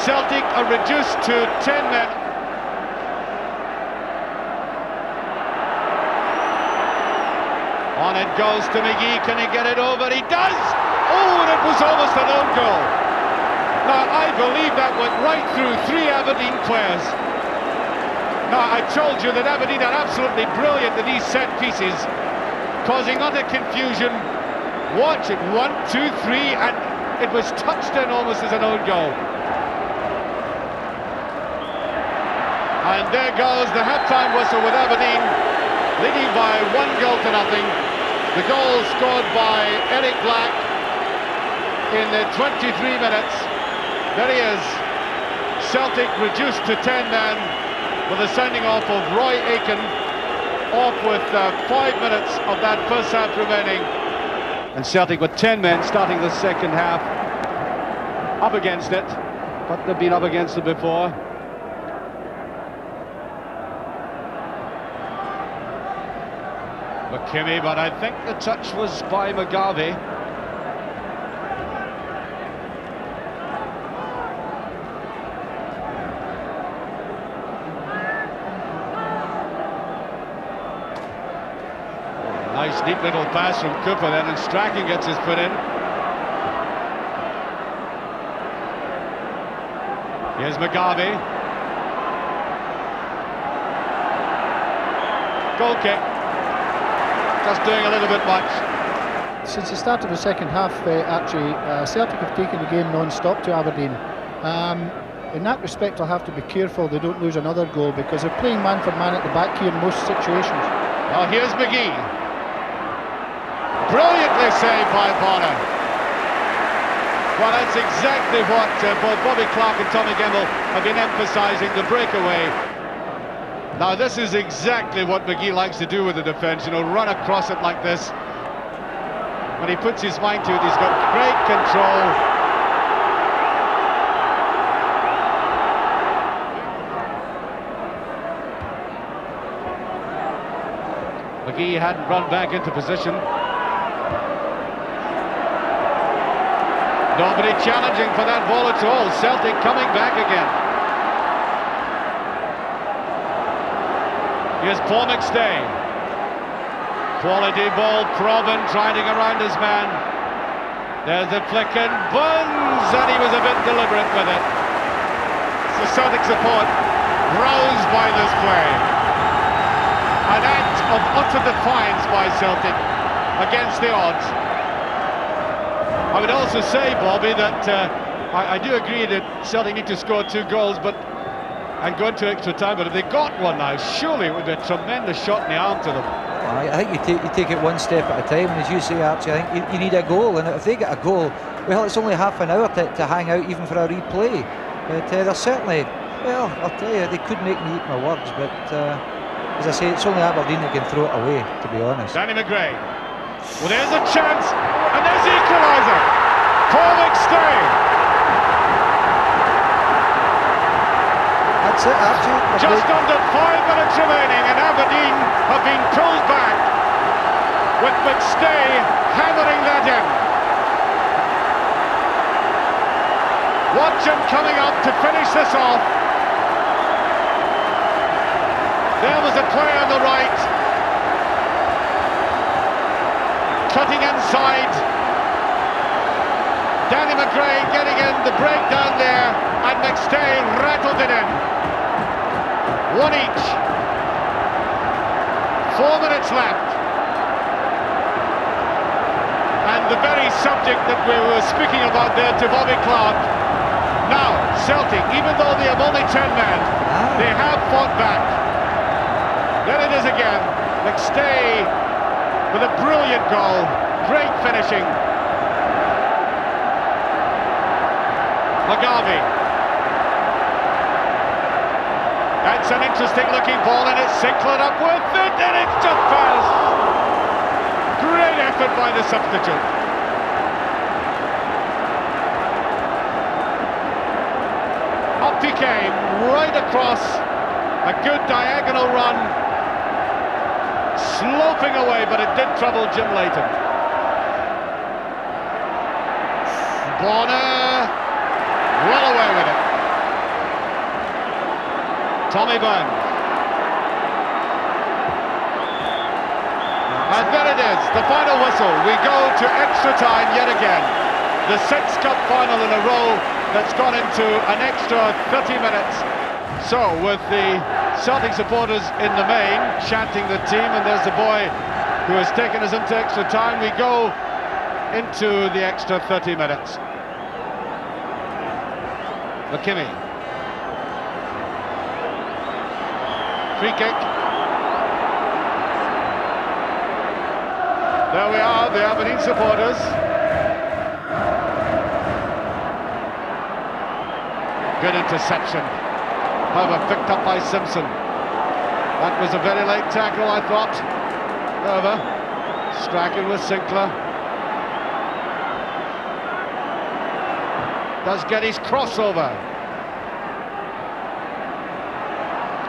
Celtic are reduced to 10 men. On it goes to McGhee. Can he get it over? He does! Oh, and it was almost an own goal. Now, I believe that went right through three Aberdeen players. Now, I told you that Aberdeen are absolutely brilliant in these set pieces, causing utter confusion. Watch it, one, two, three, and it was touched in almost as an own goal. And there goes the half-time whistle with Aberdeen leading by one goal to nothing. The goal scored by Eric Black in the 23 minutes. There he is. Celtic reduced to 10 men with the sending off of Roy Aitken, off with uh, five minutes of that first half remaining. And Celtic with 10 men starting the second half up against it, but they've been up against it before. McKimmie, but I think the touch was by McGarvey. Nice deep little pass from Cooper then, and Strachan gets his foot in. Here's McGarvey. Goal kick. Just doing a little bit much. Since the start of the second half, uh, actually, uh, Celtic have taken the game non-stop to Aberdeen. Um, in that respect, I'll have to be careful they don't lose another goal because they're playing man for man at the back here in most situations. Now here's McGhee. Brilliantly saved by Bonner. Well, that's exactly what uh, both Bobby Clark and Tommy Gemmell have been emphasising, the breakaway. Now, this is exactly what McGhee likes to do with the defence, you know, run across it like this. When he puts his mind to it, he's got great control. McGhee hadn't run back into position. Nobody challenging for that ball at all. Celtic coming back again. Here's Paul McStay. Quality ball, Provan trying around his man. There's the flick and Burns, and he was a bit deliberate with it. So Celtic support roused by this play. An act of utter defiance by Celtic against the odds. I would also say, Bobby, that uh, I, I do agree that Celtic need to score two goals, but and go into extra time. But if they got one now, surely it would be a tremendous shot in the arm to them. I think you take, you take it one step at a time, and as you say, Archie, I think you, you need a goal, and if they get a goal, well, it's only half an hour to, to hang out even for a replay. But uh, they're certainly, well, I'll tell you, they could make me eat my words, but uh, as I say, it's only Aberdeen that can throw it away, to be honest. Danny McGrain. Well, there's a chance, and there's the equaliser. Paul McStay. That's it. Just under five minutes remaining, and Aberdeen have been pulled back with McStay hammering that in. Watch him coming up to finish this off. There was a player on the right. Cutting inside. Danny McGrain getting in, the breakdown there, and McStay rattled it in. One each. Four minutes left. And the very subject that we were speaking about there to Bobby Clark. Now, Celtic, even though they have only 10 men, ah. they have fought back. There it is again. McStay with a brilliant goal. Great finishing. McGarvey. That's an interesting looking ball and it's Sinclair up with it and it's just passed. Great effort by the substitute. Up he came, right across. A good diagonal run. Sloping away, but it did trouble Jim Leighton. Bonner well away with it. Tommy Burns. And there it is, the final whistle. We go to extra time yet again. The sixth cup final in a row that's gone into an extra 30 minutes. So, with the Celtic supporters in the main chanting the team, and there's the boy who has taken us into extra time, we go into the extra 30 minutes. McKimmie. Free kick. There we are, the Aberdeen supporters. Good interception. However, picked up by Simpson. That was a very late tackle, I thought. However, Strachan with Sinclair. Does get his crossover.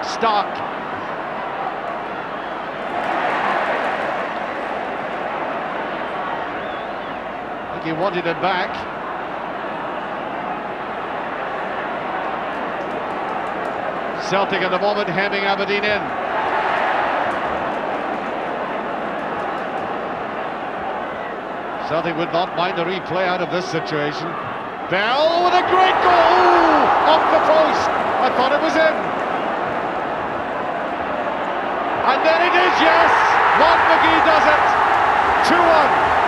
Stark. Think he wanted it back. Celtic at the moment hemming Aberdeen in. Celtic would not mind a replay out of this situation. Bell with a great goal! Ooh, off the post! I thought it was in. And then it is, yes! Mark McGhee does it! 2-1.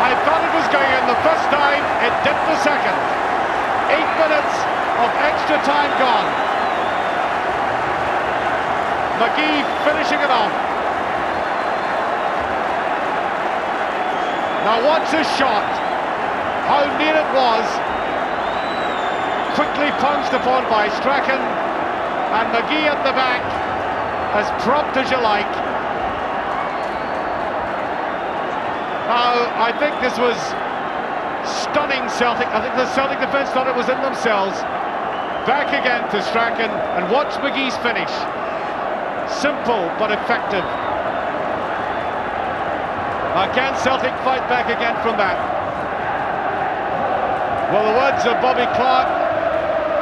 I going in the first time, it did the second. Eight minutes of extra time gone. McGhee finishing it off. Now watch this shot. How near it was. Quickly pounced upon by Strachan. And McGhee at the back. As prompt as you like. Now, I think this was stunning Celtic. I think the Celtic defence thought it was in themselves. Back again to Strachan. And watch McGhee's finish. Simple but effective. Again, Celtic fight back again from that? Well, the words of Bobby Clark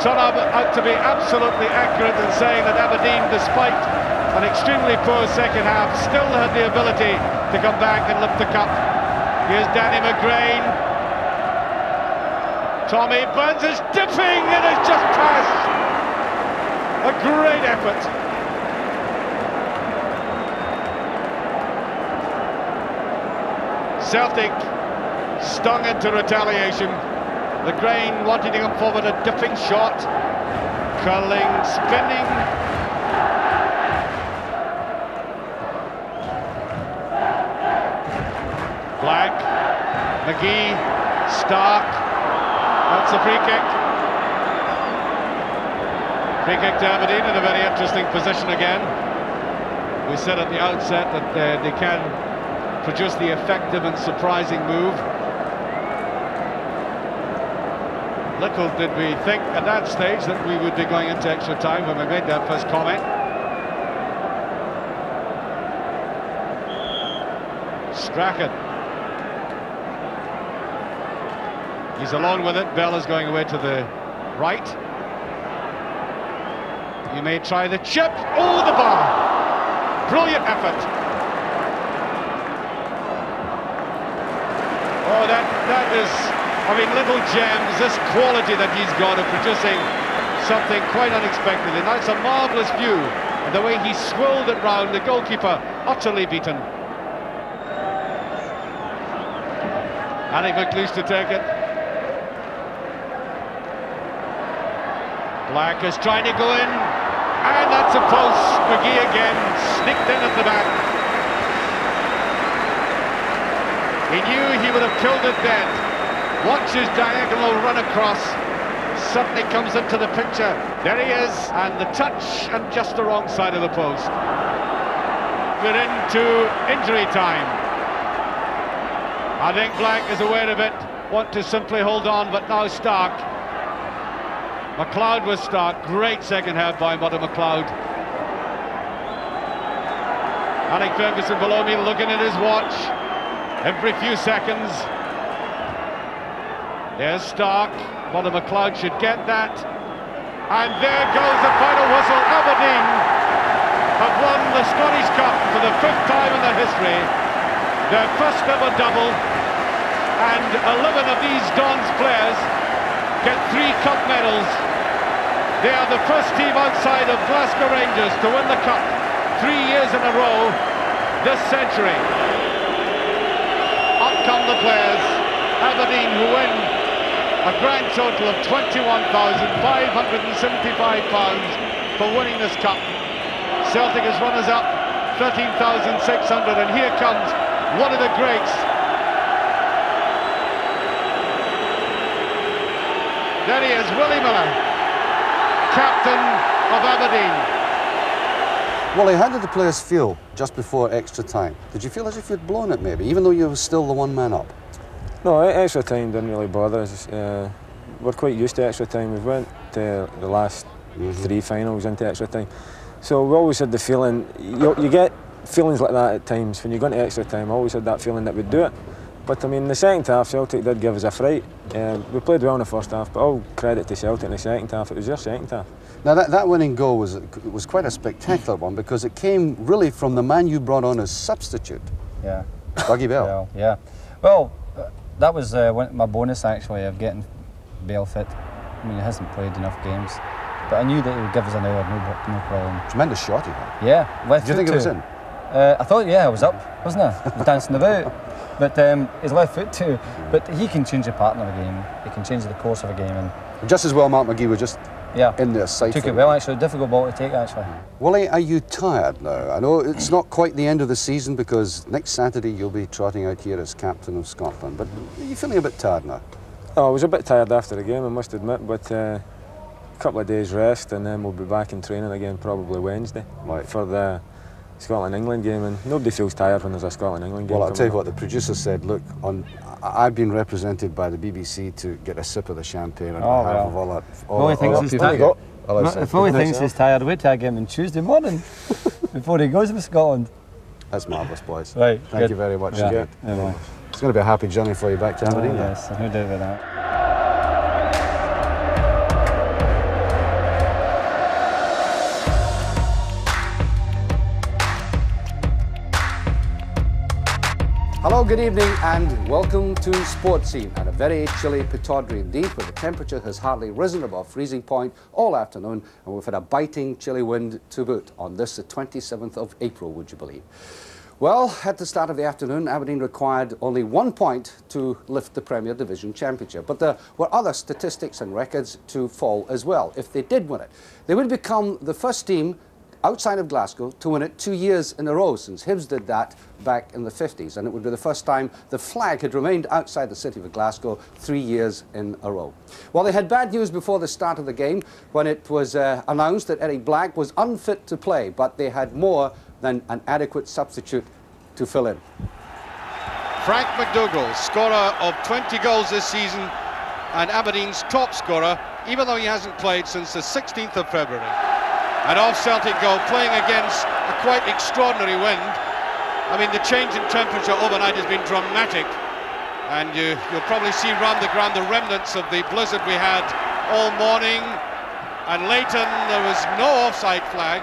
turn out to be absolutely accurate in saying that Aberdeen, despite an extremely poor second half, still had the ability to come back and lift the cup. Here's Danny McGrain. Tommy Burns is dipping and has just passed. A great effort. Celtic stung into retaliation. The grain wanting to come forward, a dipping shot. Curling, spinning. Black, McGhee, Stark. That's a free kick. Free kick to Aberdeen in a very interesting position again. We said at the outset that uh, they can produce the effective and surprising move. Little did we think at that stage that we would be going into extra time when we made that first comment. Strachan. He's alone with it. Bell is going away to the right. You may try the chip. Oh, the bar. Brilliant effort. Oh, that that is, I mean, little gems, this quality that he's got of producing something quite unexpected. And That's a marvellous view. And the way he swirled it round, the goalkeeper utterly beaten. Alec McLeish to take it. Black is trying to go in, and that's a post. McGhee again, sneaked in at the back. He knew he would have killed it then. Watch his diagonal run across. Suddenly comes into the picture. There he is, and the touch, and just the wrong side of the post. We're into injury time. I think Black is aware of it, want to simply hold on, but now Stark. McLeod was Stark, great second half by Murdo McLeod. Alec Ferguson below me looking at his watch every few seconds. There's Stark, Murdo McLeod should get that. And there goes the final whistle, Aberdeen have won the Scottish Cup for the fifth time in their history their first ever double, and 11 of these Dons players get three cup medals. They are the first team outside of Glasgow Rangers to win the cup three years in a row this century. Up come the players, Aberdeen who win a grand total of £21,575 for winning this cup. Celtic as runners-up, 13,600 and here comes one of the greats. There he is, Willie Miller, captain of Aberdeen. Wally, how did the players feel just before extra time? Did you feel as if you'd blown it maybe, even though you were still the one man up? No, extra time didn't really bother us. Uh, we're quite used to extra time. We've went to the last three finals into extra time. So we always had the feeling, you, you get feelings like that at times when you go into extra time. I always had that feeling that we'd do it. But I mean, the second half, Celtic did give us a fright. Uh, we played well in the first half, but all credit to Celtic in the second half. It was their second half. Now that, that winning goal was was quite a spectacular one because it came really from the man you brought on as substitute, Yeah. Dougie Bell. Well, yeah. Well, uh, that was uh, my bonus actually of getting Bell fit. I mean, he hasn't played enough games, but I knew that he would give us an hour, no, pro- no problem. Tremendous shot he had. Yeah, left Did you think foot it was in? Uh, I thought, yeah, I was up, wasn't I? I was dancing about. But um, his left foot too. But he can change the pattern of a game. He can change the course of a game. And Just as well, Mark McGhee was just yeah, in there sight. took for it well actually. Difficult ball to take actually. Wally, are you tired now? I know it's not quite the end of the season because next Saturday you'll be trotting out here as captain of Scotland, but are you feeling a bit tired now? Oh, I was a bit tired after the game, I must admit, but uh, a couple of days rest and then we'll be back in training again probably Wednesday Right. for the Scotland-England game. And nobody feels tired when there's a Scotland-England game. Well, I'll tell you coming what, the producer said, look, on, I- I've been represented by the BBC to get a sip of the champagne on Oh, behalf well. of all that. All, Willie all thinks that tired. Go. All I said. If Willie thinks he's tired, wait till I get him on Tuesday morning before he goes to Scotland. That's marvellous, boys. Right, Thank good. you very much Yeah, indeed. yeah. It's going to be a happy journey for you back to oh, Aberdeen. Oh, then. yes, no doubt about that. Hello, good evening, and welcome to Sportscene at a very chilly Pittodrie indeed, where the temperature has hardly risen above freezing point all afternoon, and we've had a biting chilly wind to boot on this, the 27th of April, would you believe? Well, at the start of the afternoon, Aberdeen required only one point to lift the Premier Division Championship. But there were other statistics and records to fall as well. If they did win it, they would become the first team outside of Glasgow to win it two years in a row since Hibs did that back in the 50s. And it would be the first time the flag had remained outside the city of Glasgow three years in a row. Well, they had bad news before the start of the game when it was uh, announced that Eric Black was unfit to play, but they had more than an adequate substitute to fill in. Frank McDougall, scorer of 20 goals this season and Aberdeen's top scorer, even though he hasn't played since the 16th of February. An off Celtic goal, playing against a quite extraordinary wind. I mean, the change in temperature overnight has been dramatic. And you, you'll probably see round the ground the remnants of the blizzard we had all morning. And Leighton, there was no offside flag.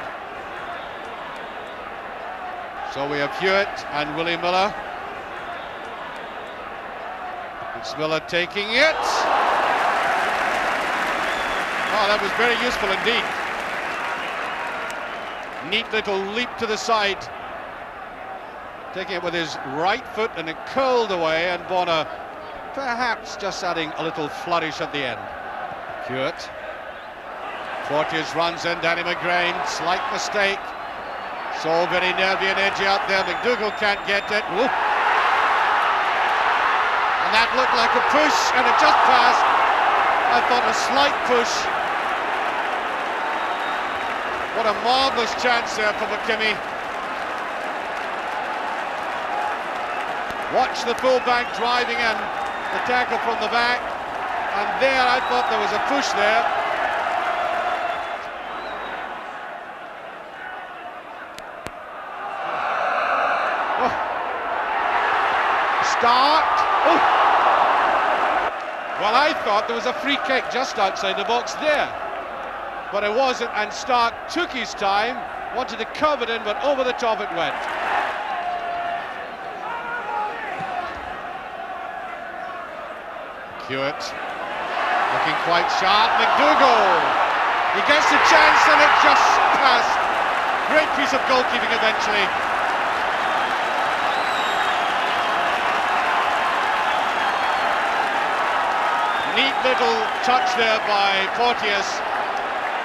So we have Hewitt and Willie Miller. It's Miller taking it. Oh, that was very useful indeed. Neat little leap to the side. Taking it with his right foot and it curled away and Bonner perhaps just adding a little flourish at the end. Hewitt. Porteous runs in, Danny McGrain, slight mistake. So very nervy and edgy out there. McDougall can't get it. And that looked like a push and it just passed. I thought a slight push what a marvellous chance there for McKimmie. Watch the full-back driving in, the tackle from the back. And there, I thought there was a push there. Oh. Start. Oh. Well, I thought there was a free kick just outside the box there but it wasn't, and Stark took his time, wanted to curve it in, but over the top it went. Hewitt looking quite sharp, McDougall, he gets the chance and it just passed. Great piece of goalkeeping eventually. Neat little touch there by Porteous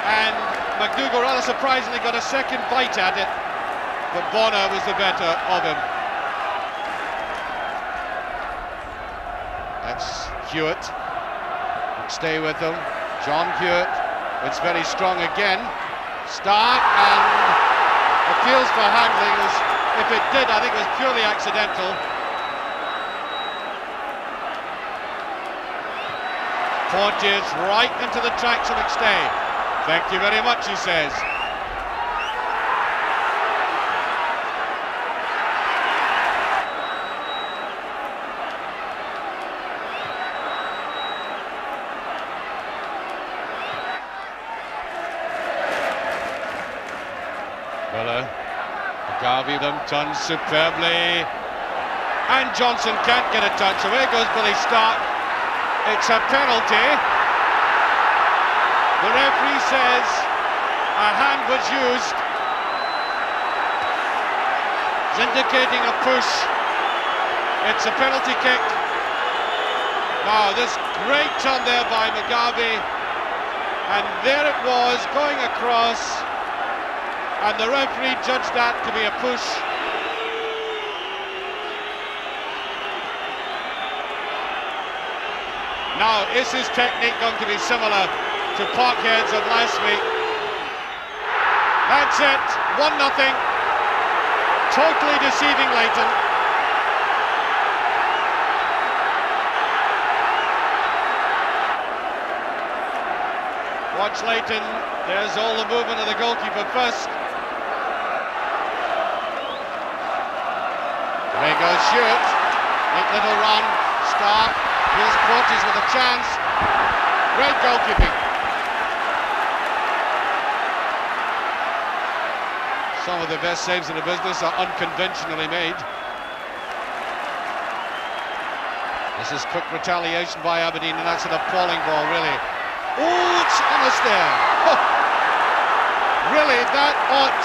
and McDougall rather surprisingly got a second bite at it, but Bonner was the better of him. That's Hewitt. Stay with them. John Hewitt. It's very strong again. Stark and appeals for handling. If it did, I think it was purely accidental. Porteous right into the tracks of McStay. Thank you very much, he says. Garvey them turns superbly, and Johnson can't get a touch. Away goes Billy Stark. It's a penalty. The referee says a hand was used. It's indicating a push. It's a penalty kick. Now this great turn there by McGarvey. And there it was going across. And the referee judged that to be a push. Now, is his technique going to be similar to Parkheads of last week. That's it, 1 nothing. Totally deceiving Leighton. Watch Leighton, there's all the movement of the goalkeeper first. There goes Stewart, neat little run, Stark, here's Porteous with a chance. Great goalkeeping. Some of the best saves in the business are unconventionally made. This is quick retaliation by Aberdeen, and that's an appalling ball, really. Oh, it's almost there. Really, that ought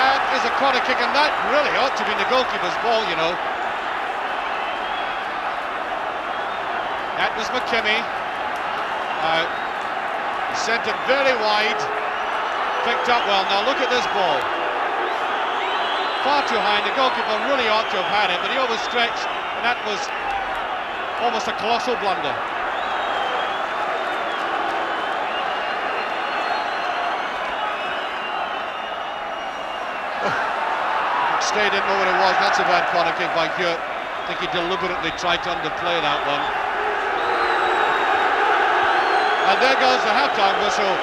That is a corner kick, and that really ought to be the goalkeeper's ball, you know. That was McKimmie. Uh, sent it very wide. Picked up well. Now look at this ball. Far too high. The goalkeeper really ought to have had it, but he overstretched, and that was almost a colossal blunder. Stay didn't know what it was. That's a bad corner kick by Hewitt. I think he deliberately tried to underplay that one. And there goes the halftime whistle.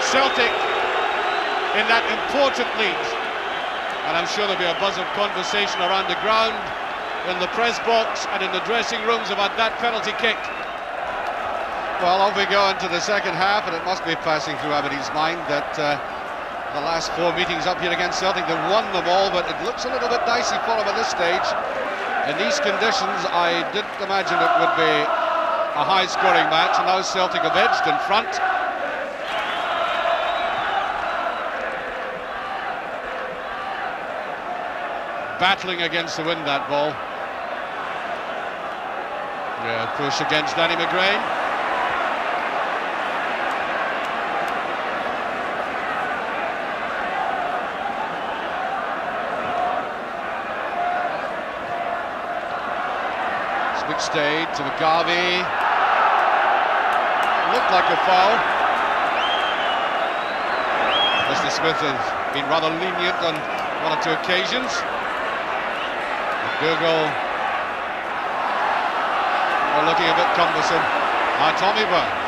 Celtic in that important lead. And I'm sure there'll be a buzz of conversation around the ground, in the press box and in the dressing rooms about that penalty kick. Well, off we go into the second half, and it must be passing through Aberdeen's mind that uh, the last four meetings up here against Celtic, they've won them all, but it looks a little bit dicey for them at this stage. In these conditions, I didn't imagine it would be a high-scoring match, and now Celtic have edged in front. Battling against the wind, that ball. Yeah, push against Danny McGrain. Stayed to McGarvey. Looked like a foul. Mr. Smith has been rather lenient on one or two occasions. Google are looking a bit cumbersome. Ah, Tommy Burns.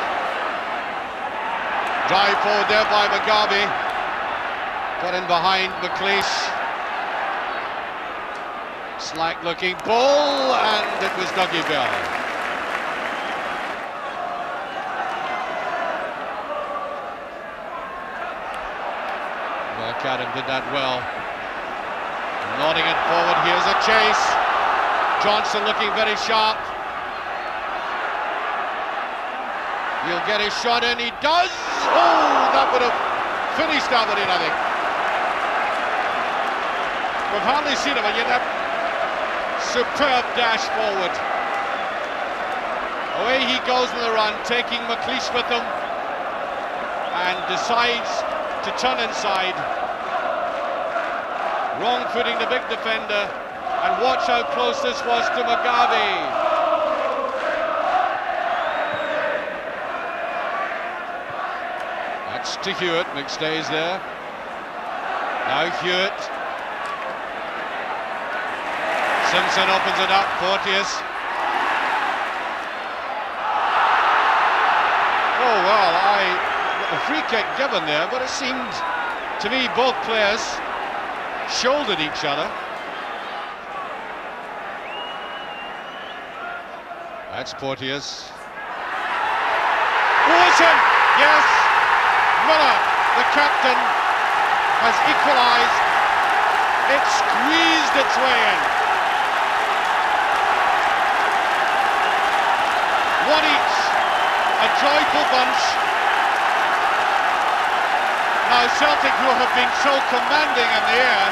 Drive forward there by McGarvey. Got in behind McLeish. Slack looking ball, and it was Dougie Bell. McAdam did that well. Nodding it forward, here's a chase. Johnson looking very sharp. He'll get his shot and he does! Oh, that would have finished Aberdeen, I think. We've hardly seen him, and yet that superb dash forward. Away he goes on the run, taking McLeish with him, and decides to turn inside. Wrong footing the big defender, and watch how close this was to McGarvey. That's to Hewitt, McStay's there. Now Hewitt Simpson opens it up, Porteous. Oh, well, I, a free kick given there, but it seemed to me both players shouldered each other. That's Porteous. Wilson, yes, Miller, the captain, has equalised. It squeezed its way in. one each. A joyful bunch. Now Celtic, who have been so commanding in the air,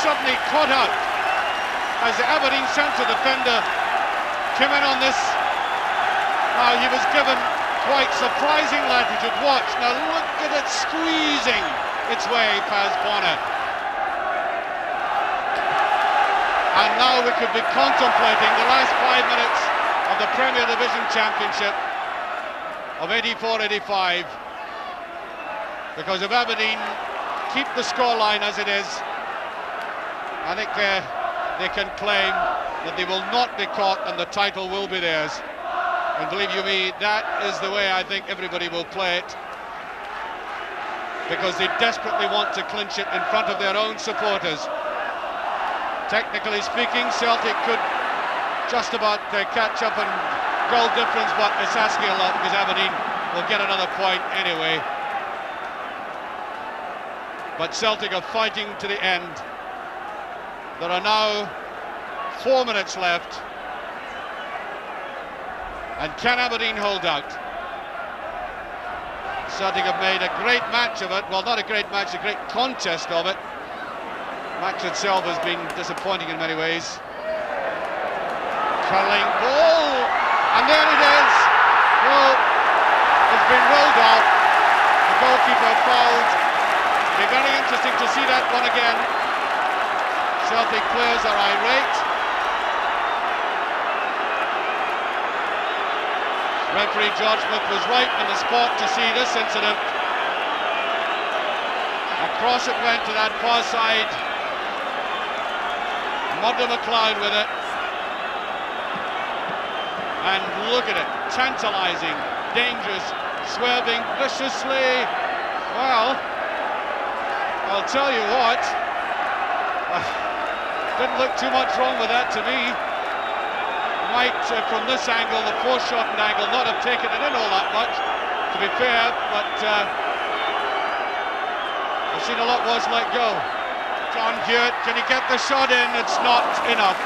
suddenly caught out as the Aberdeen centre defender came in on this. Now he was given quite surprising latitude. Watch, now look at it squeezing its way past Bonner. And now we could be contemplating the last five minutes of the Premier Division Championship of 84-85 because if Aberdeen keep the scoreline as it is I think uh, they can claim that they will not be caught and the title will be theirs. And believe you me that is the way I think everybody will play it. Because they desperately want to clinch it in front of their own supporters. Technically speaking Celtic could just about to catch up in goal difference, but it's asking a lot because Aberdeen will get another point anyway. But Celtic are fighting to the end. There are now four minutes left. And can Aberdeen hold out? Celtic have made a great match of it. Well, not a great match, a great contest of it. Match itself has been disappointing in many ways. Curling ball, and there it is. Well, it's been rolled off. The goalkeeper fouled. Very interesting to see that one again. Celtic players are irate. Referee George Smith was right in the spot to see this incident. Across it went to that far side. Murdo McLeod with it. And look at it, tantalising, dangerous, swerving viciously. Well, I'll tell you what, didn't look too much wrong with that to me might, uh, from this angle, the foreshortened angle, not have taken it in all that much, to be fair, but uh, I've seen a lot worse let go. John Hewitt, can he get the shot in? It's not enough.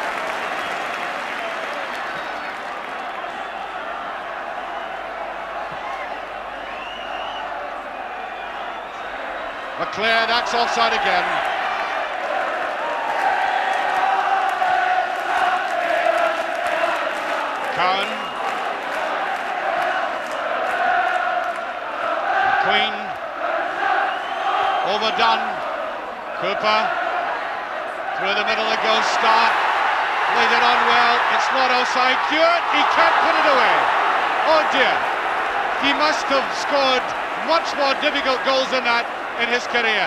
McClair, that's offside again. Cowan. Queen. Overdone. Cooper. Through the middle it goes Stark. Laid it on well. It's not outside. Hewitt. He can't put it away. Oh dear. He must have scored much more difficult goals than that in his career.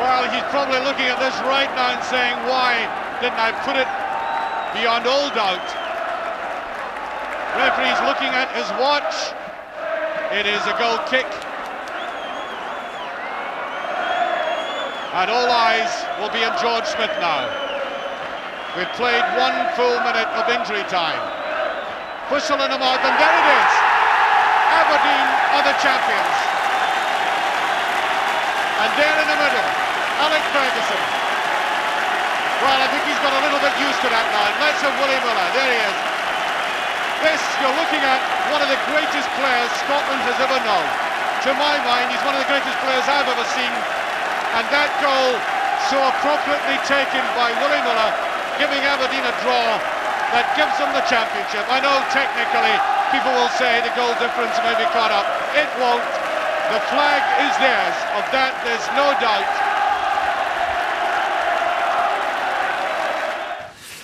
Well, he's probably looking at this right now and saying, why didn't I put it beyond all doubt? Referee's looking at his watch. It is a goal kick. And all eyes will be on George Smith now. We've played one full minute of injury time. Whistle in the mouth, and there it is. Aberdeen are the champions. And there in the middle, Alec Ferguson. Well, I think he's got a little bit used to that now. Let's have Willie Miller. There he is. This, you're looking at one of the greatest players Scotland has ever known. To my mind, he's one of the greatest players I've ever seen. And that goal, so appropriately taken by Willie Miller, giving Aberdeen a draw that gives them the championship. I know technically people will say the goal difference may be caught up. It won't. The flag is theirs. Of that, there's no doubt.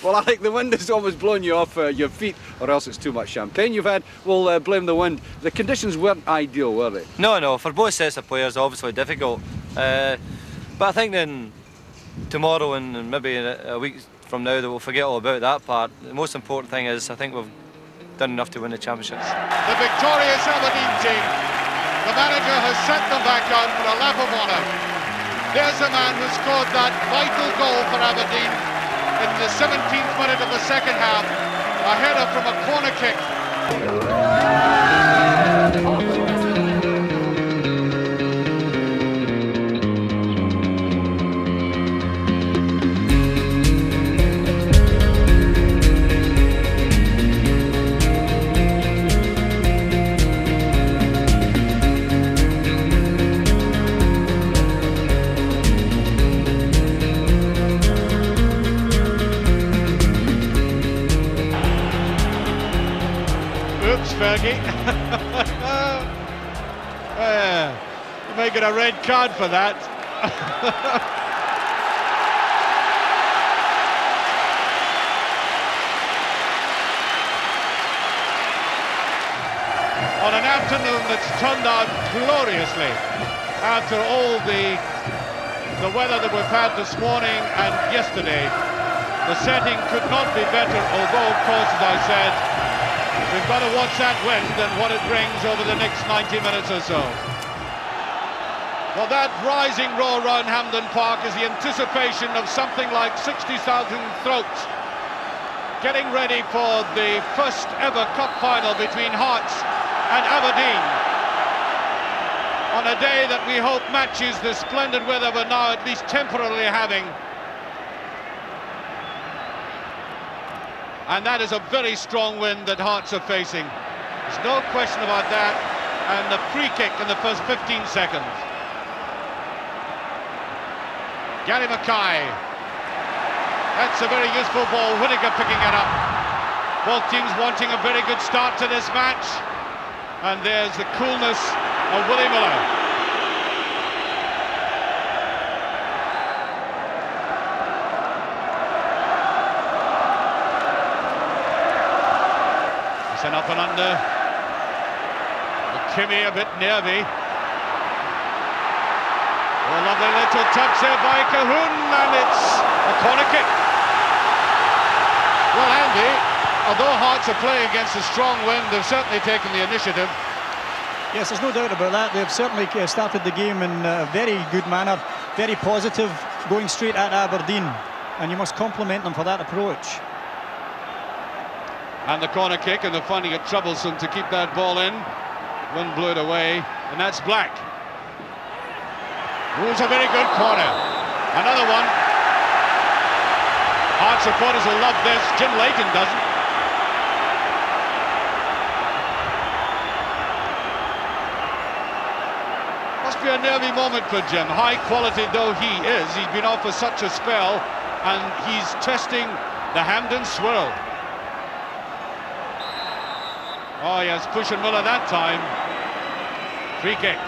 Well, I think the wind has almost blown you off uh, your feet, or else it's too much champagne you've had. We'll uh, blame the wind. The conditions weren't ideal, were they? No, no. For both sets of players, obviously difficult. Uh, but I think then tomorrow and maybe a, a week from now, that we'll forget all about that part. The most important thing is I think we've done enough to win the championships. The victorious Aberdeen team. The manager has sent them back on for a lap of honour. There's a man who scored that vital goal for Aberdeen in the 17th minute of the second half. A header from a corner kick. Fergie. uh, you may get a red card for that. On an afternoon that's turned out gloriously after all the the weather that we've had this morning and yesterday. The setting could not be better, although, of course, as I said, We've got to watch that wind and what it brings over the next 90 minutes or so. Well, that rising roar around Hampden Park is the anticipation of something like 60,000 throats getting ready for the first ever cup final between Hearts and Aberdeen on a day that we hope matches the splendid weather we're now at least temporarily having And that is a very strong wind that Hearts are facing. There's no question about that. and the free kick in the first 15 seconds. Gary Mackay. That's a very useful ball. Whittaker picking it up. Both teams wanting a very good start to this match. And there's the coolness of Willie Miller. Under. Kimmy a bit nervy. A lovely little touch there by Colquhoun, and it's a corner kick. Well, Andy, although Hearts are playing against a strong wind, they've certainly taken the initiative. Yes, there's no doubt about that. They've certainly uh, started the game in a very good manner, very positive, going straight at Aberdeen, and you must compliment them for that approach. And the corner kick, and they're finding it troublesome to keep that ball in. One blew it away, and that's Black. Rules a very good corner. Another one. Hard supporters will love this. Jim Leighton doesn't. Must be a nervy moment for Jim. High quality though he is, he's been off for such a spell and he's testing the Hampden swirl. Oh yes, pushing Muller that time. Free kick.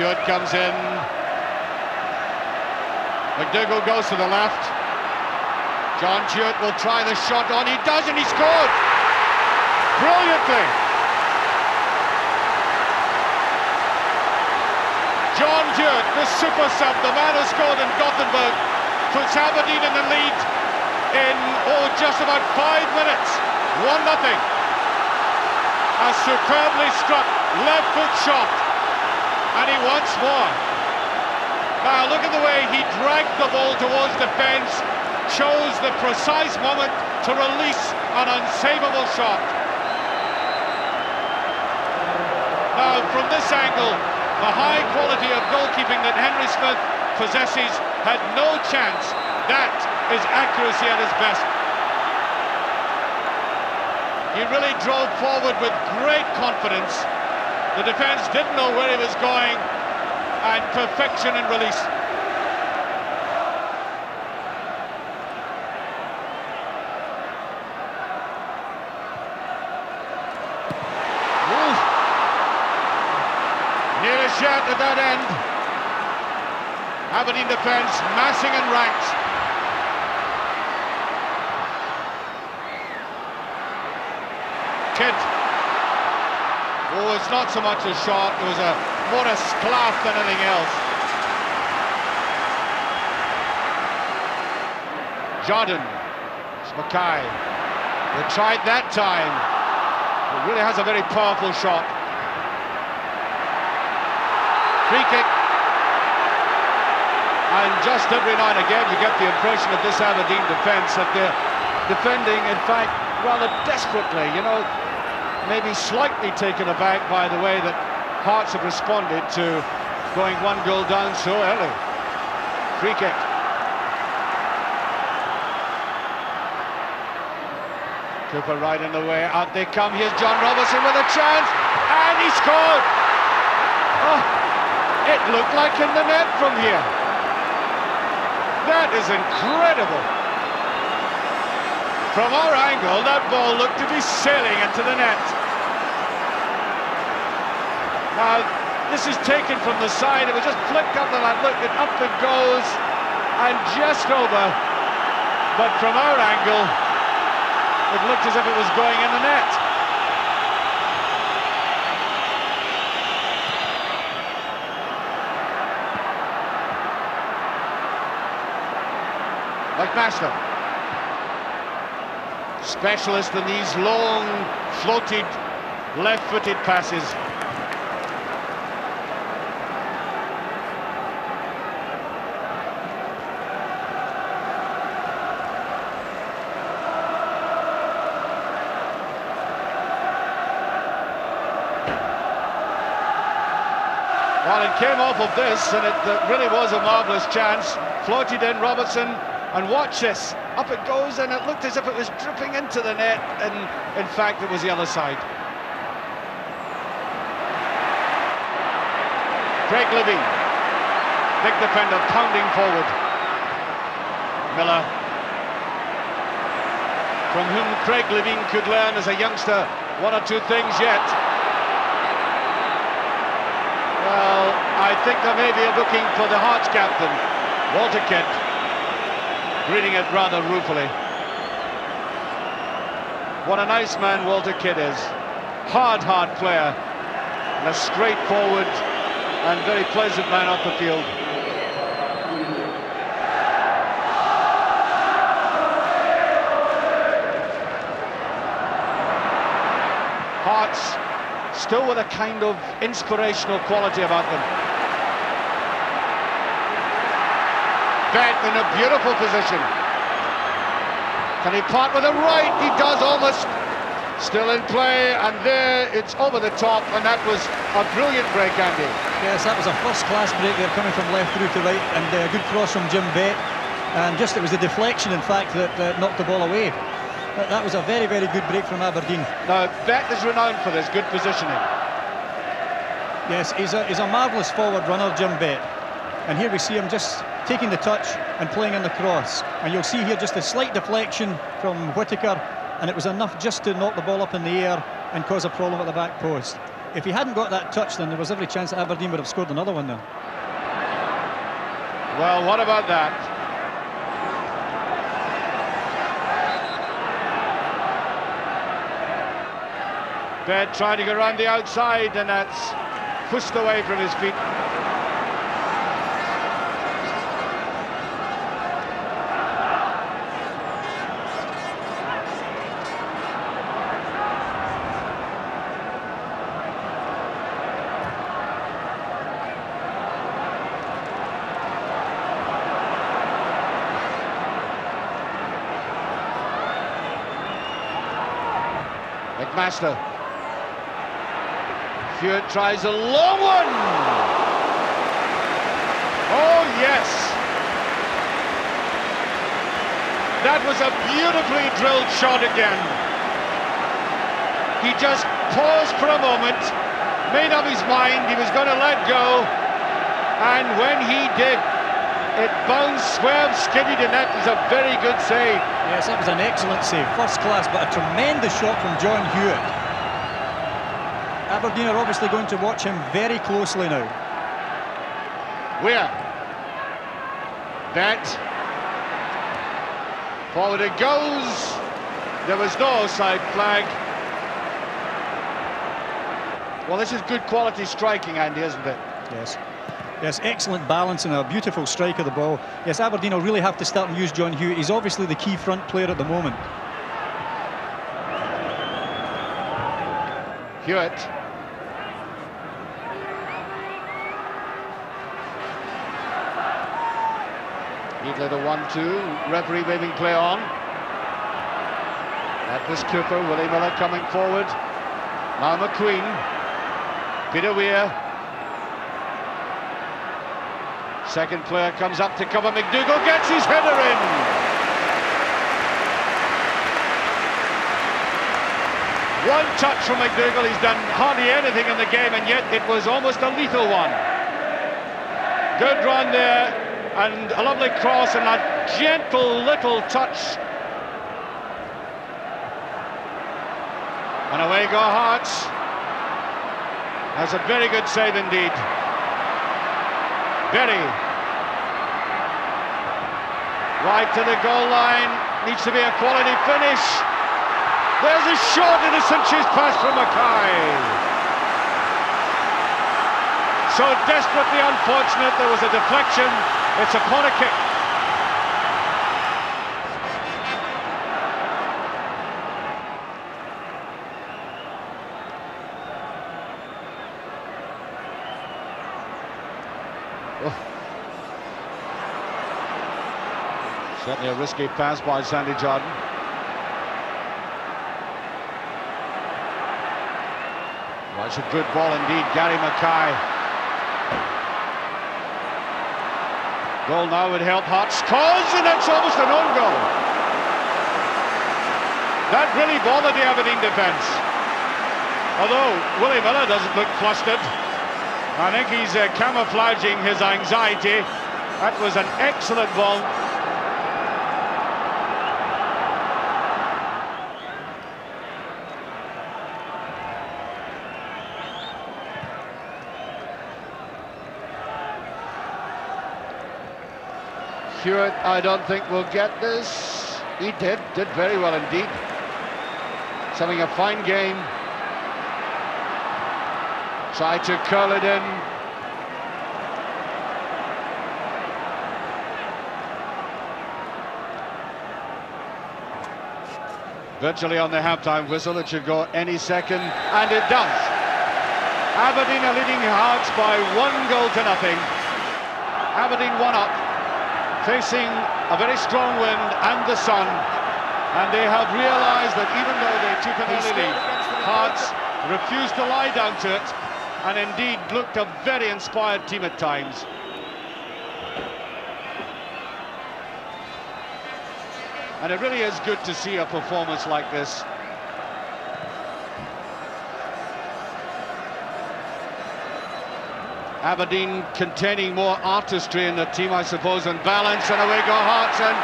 Hewitt comes in. McDougall goes to the left. John Hewitt will try the shot on. He does, and he scored! Brilliantly! John Hewitt, the super sub, the man who scored in Gothenburg, puts Aberdeen in the lead in, oh, just about five minutes. 1 nothing. A superbly struck left foot shot and he wants more. Now look at the way he dragged the ball towards defence, chose the precise moment to release an unsavable shot. Now from this angle, the high quality of goalkeeping that Henry Smith possesses had no chance. That is accuracy at its best. He really drove forward with great confidence the defence didn't know where he was going, and perfection in release. Ooh. Near at that end. Aberdeen defence massing and ranked. Kidd Oh, it's not so much a shot, it was a more a splash than anything else. Jordan, it's Mackay. They tried that time. It really has a very powerful shot. Free kick. And just every now and again you get the impression of this Aberdeen defence that they're defending, in fact, rather desperately. You know, maybe slightly taken aback by the way that Hearts have responded to going one goal down so early. Free kick. Cooper right in the way, out they come, here's John Robertson with a chance, and he scored! Oh, it looked like in the net from here. That is incredible. From our angle, that ball looked to be sailing into the net. Now, this is taken from the side. It was just flicked up the. Look, it up it goes, and just over. But from our angle, it looked as if it was going in the net. McMaster specialist in these long, floated, left-footed passes. Well, it came off of this, and it, it really was a marvellous chance. Floated in Robertson, and watch this. Up it goes, and it looked as if it was dripping into the net, and in fact, it was the other side. Craig Levein, big defender, pounding forward. Miller, from whom Craig Levein could learn as a youngster one or two things yet. Well, I think there may be a booking for the Hearts captain, Walter Kidd, greeting it rather ruefully. What a nice man Walter Kidd is. Hard, hard player, and a straightforward and very pleasant man off the field. Hearts still with a kind of inspirational quality about them. Bett in a beautiful position. Can he part with a right? He does almost. Still in play, and there it's over the top, and that was a brilliant break, Andy. Yes, that was a first-class break there, coming from left through to right, and a uh, good cross from Jim Bett. And just it was the deflection, in fact, that uh, knocked the ball away. That, that was a very, very good break from Aberdeen. Now, Bett is renowned for this, good positioning. Yes, he's a, he's a marvellous forward runner, Jim Bett. And here we see him just taking the touch and playing in the cross. And you'll see here just a slight deflection from Whittaker, and it was enough just to knock the ball up in the air and cause a problem at the back post. If he hadn't got that touch, then there was every chance that Aberdeen would have scored another one there. Well, what about that? Bett trying to go around the outside, and that's pushed away from his feet. McMaster. Hewitt tries a long one. Oh, yes. That was a beautifully drilled shot again. He just paused for a moment, made up his mind he was going to let go, and when he did, it bounced, swerved, skidded, and that was a very good save. Yes, that was an excellent save, first class, but a tremendous shot from John Hewitt. Aberdeen are obviously going to watch him very closely now. Where? That. Forward it goes. There was no side flag. Well, this is good quality striking, Andy, isn't it? Yes. Yes, excellent balance and a beautiful strike of the ball. Yes, Aberdeen will really have to start and use John Hewitt. He's obviously the key front player at the moment. Hewitt. Neatly the one-two. Referee waving play on. That was Cooper. Willie Miller coming forward. Now McQueen. Peter Weir. Second player comes up to cover McDougall, gets his header in. One touch from McDougall, he's done hardly anything in the game, and yet it was almost a lethal one. Good run there, and a lovely cross, and a gentle little touch. And away go Hearts. That's a very good save indeed. Berry. Right to the goal line. Needs to be a quality finish. There's a short a Sanchez pass from Mackay. So desperately unfortunate. There was a deflection. It's a corner kick. Certainly a risky pass by Sandy Jardine. Well, it's a good ball indeed, Gary Mackay. Goal now would help Hearts. Scores, and that's almost an own goal. That really bothered the Aberdeen defence. Although Willie Miller doesn't look flustered. I think he's uh, camouflaging his anxiety. That was an excellent ball. Hewitt, I don't think will get this. He did, did very well indeed. He's having a fine game. Try to curl it in. Virtually on the halftime whistle, it should go any second, and it does. Aberdeen are leading Hearts by one goal to nothing. Aberdeen one up facing a very strong wind and the sun. And they have realised that even though they took an early lead, Hearts refused to lie down to it and indeed looked a very inspired team at times. And it really is good to see a performance like this. Aberdeen containing more artistry in the team, I suppose, and balance, and away go Hearts. And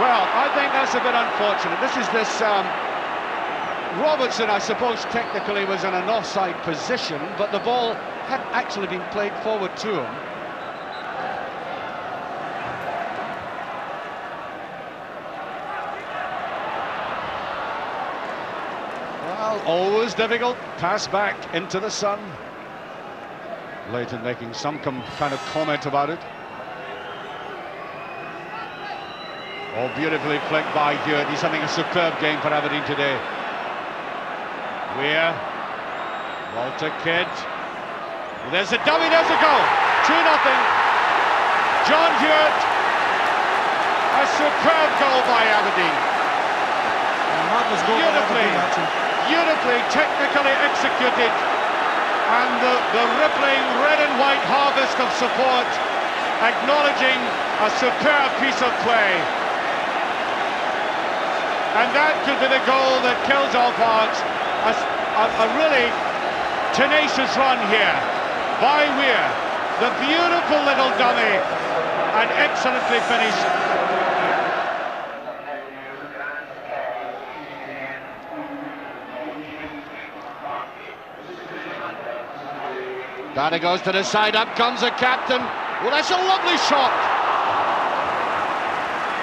well, I think that's a bit unfortunate. This is this. Um, Robertson, I suppose, technically was in an offside position, but the ball had actually been played forward to him. Well, always difficult. Pass back into the sun. Leighton making some kind of comment about it. Oh, beautifully flicked by Hewitt. He's having a superb game for Aberdeen today. Weir. Walter Kidd. There's a dummy, there's a goal. 2 nothing. John Hewitt. A superb goal by Aberdeen. Beautifully, beautifully, technically executed. And the, the rippling red and white harvest of support acknowledging a superb piece of play. And that could be the goal that kills off Hearts. A, a, a, really tenacious run here by Weir. The beautiful little dummy and excellently finished. Dada goes to the side, up comes the captain. Well, that's a lovely shot.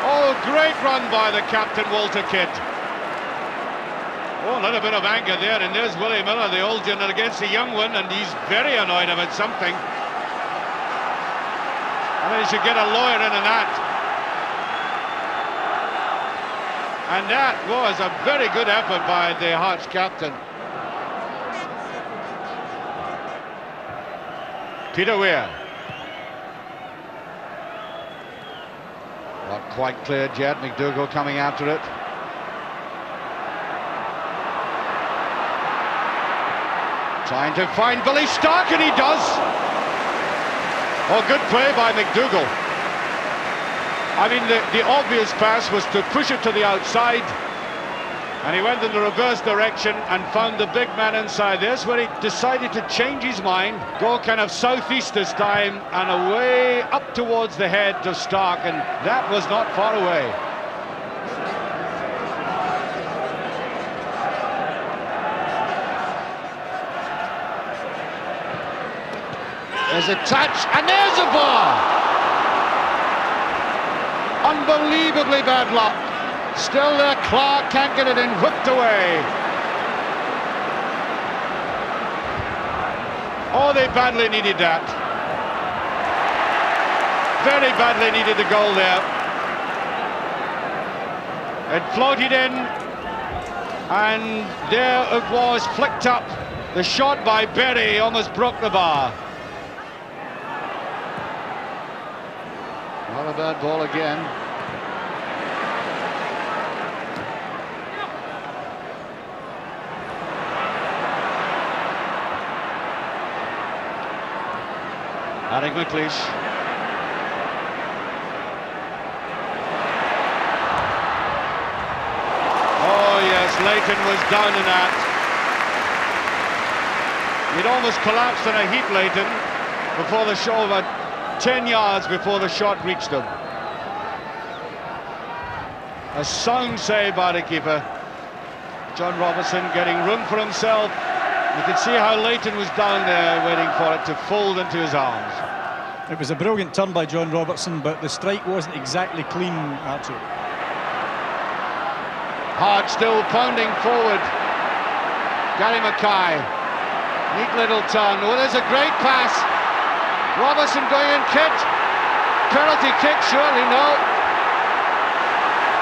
Oh, great run by the captain, Walter Kidd. Oh, a little bit of anger there, and there's Willie Miller, the old general, against the young one, and he's very annoyed about something. I mean, he should get a lawyer in on that. And that was a very good effort by the Hearts captain. Peter Weir. Not quite cleared yet. McDougall coming after it. Trying to find Billy Stark, and he does. Oh, good play by McDougall. I mean, the, the obvious pass was to push it to the outside, and he went in the reverse direction and found the big man inside this, where he decided to change his mind, go kind of southeast this time, and away up towards the head of Stark, and that was not far away. There's a touch, and there's a bar! Unbelievably bad luck. Still there, Clark can't get it in, whipped away. Oh, they badly needed that. Very badly needed the goal there. It floated in, and there it was, flicked up. The shot by Berry almost broke the bar. Not a bad ball again. Alec McLeish. Oh yes, Leighton was down in that. He'd almost collapsed in a heap, Leighton, before the show, about 10 yards before the shot reached him. A sound save by the keeper. John Robertson getting room for himself. You could see how Leighton was down there waiting for it to fold into his arms. It was a brilliant turn by John Robertson, but the strike wasn't exactly clean, Archie. Hart still pounding forward. Gary Mackay. Neat little turn. Oh, there's a great pass. Robertson going in, kick. Penalty kick, surely, no.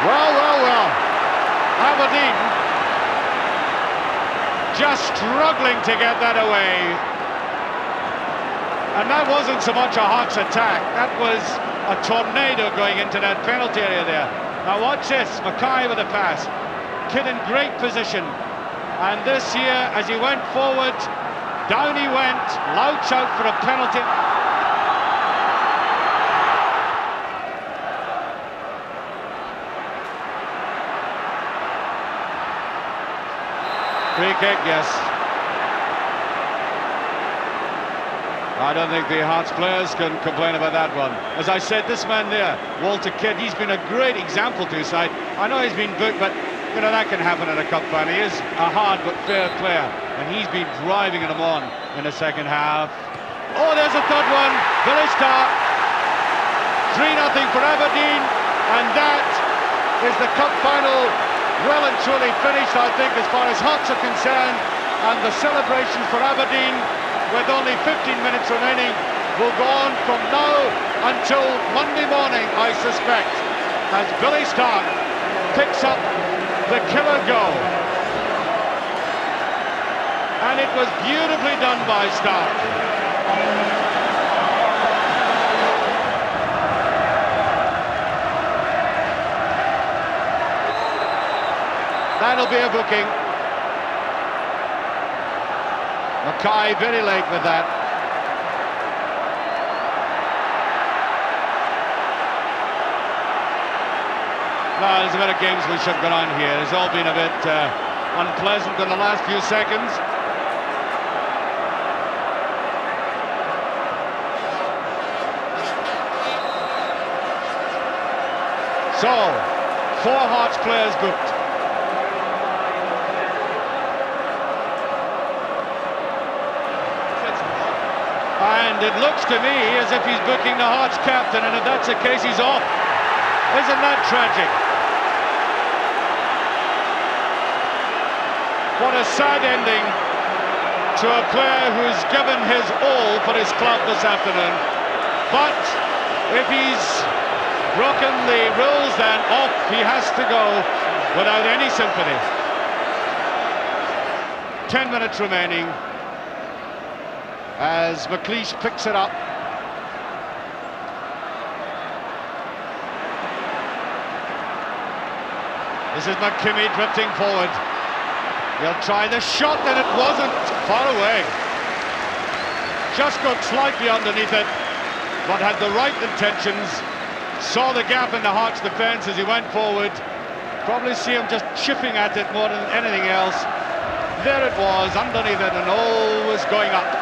Well, well, well. Aberdeen just struggling to get that away. And that wasn't so much a Hearts attack. That was a tornado going into that penalty area there. Now watch this, Mackay with a pass. Kidd in great position. And this year, as he went forward, down he went, louch out for a penalty. Yes. I don't think the Hearts players can complain about that one. As I said, this man there, Walter Kidd, he's been a great example to his side. I know he's been booked, but you know that can happen in a cup final. He is a hard but fair player, and he's been driving them on in the second half. Oh, there's a third one. Billy Stark. 3 nothing for Aberdeen, and that is the cup final well and truly finished, I think, as far as Hearts are concerned. And the celebration for Aberdeen, with only 15 minutes remaining, will go on from now until Monday morning, I suspect, as Billy Stark picks up the killer goal. And it was beautifully done by Stark. That'll be a booking. Mackay very late with that. Well, there's a bit of games we should get on here. It's all been a bit uh, unpleasant in the last few seconds. So, four Hearts players booked. And it looks to me as if he's booking the Hearts captain, and if that's the case, he's off. Isn't that tragic? What a sad ending to a player who's given his all for his club this afternoon. But if he's broken the rules, then off he has to go without any sympathy. Ten minutes remaining as McLeish picks it up. This is McKimmie drifting forward. He'll try the shot, and it wasn't far away. Just got slightly underneath it, but had the right intentions. Saw the gap in the Hearts defence as he went forward. Probably see him just chipping at it more than anything else. There it was, underneath it, and all was going up.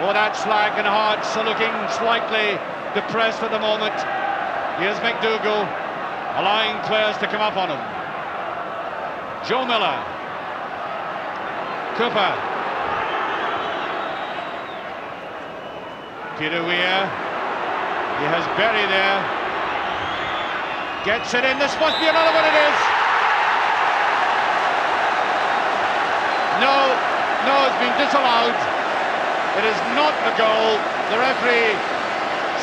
Oh, that slag and are looking slightly depressed at the moment. Here's McDougall, allowing players to come up on him. Joe Miller. Cooper. Peter Weir. He has Berry there. Gets it in. This must be another one. It is. No, no, it's been disallowed. It is not a goal. The referee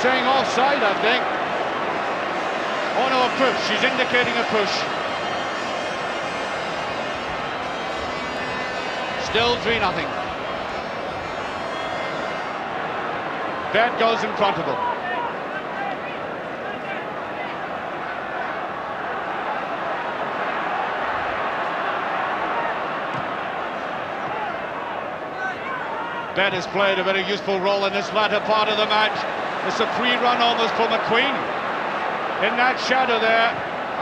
saying offside, I think. Oh no, a push. She's indicating a push. Still 3 nothing. Bett goes in front of them. Bett has played a very useful role in this latter part of the match. It's a free run almost for McQueen. In that shadow there,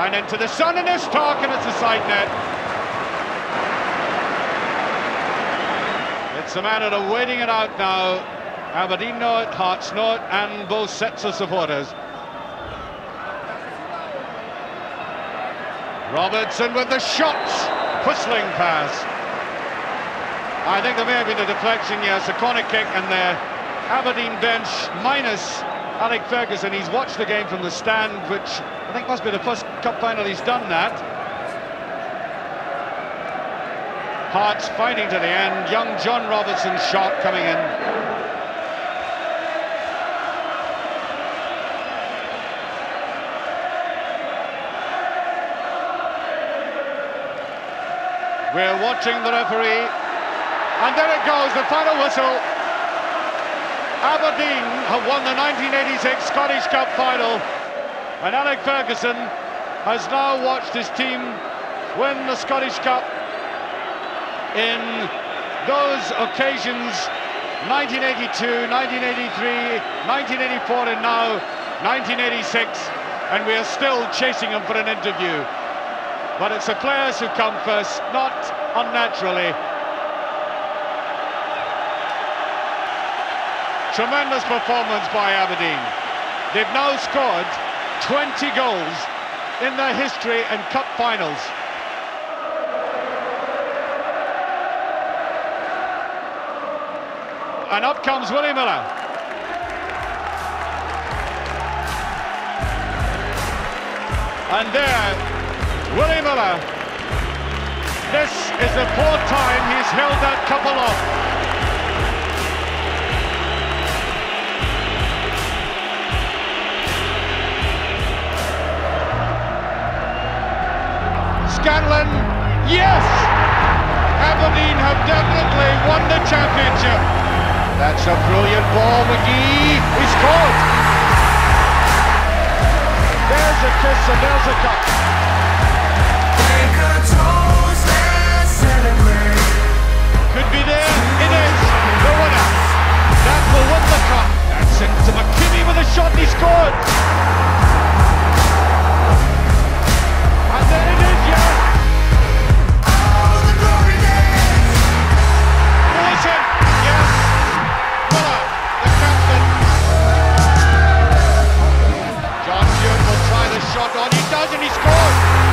and into the sun and it's Stark, and it's a side net. It's a matter of waiting it out now. Aberdeen know it, Hearts know it, and both sets of supporters. Robertson with the shot, whistling pass. I think there may have been a deflection, yes, a corner kick, and the Aberdeen bench minus Alec Ferguson. He's watched the game from the stand, which I think must be the first cup final he's done that. Hearts fighting to the end. Young John Robertson's shot coming in. We're watching the referee. And there it goes, the final whistle. Aberdeen have won the 1986 Scottish Cup final. And Alec Ferguson has now watched his team win the Scottish Cup in those occasions 1982, 1983, 1984 and now 1986 and we are still chasing him for an interview. But it's the players who come first, not unnaturally. Tremendous performance by Aberdeen. They've now scored 20 goals in their history and cup finals. And up comes Willie Miller. And there, Willie Miller. This is the fourth time he's held that cup aloft. Aberdeen have definitely won the championship. That's a brilliant ball, McGhee. He's scored. There's a kiss and there's a cup. Could be there. It is. The winner. That will win the cup. That's it. To McKinney with a shot. He scored. And then it is. Yeah. Position. Yes. What the captain. John Hume will try the shot on. He does, and he scores.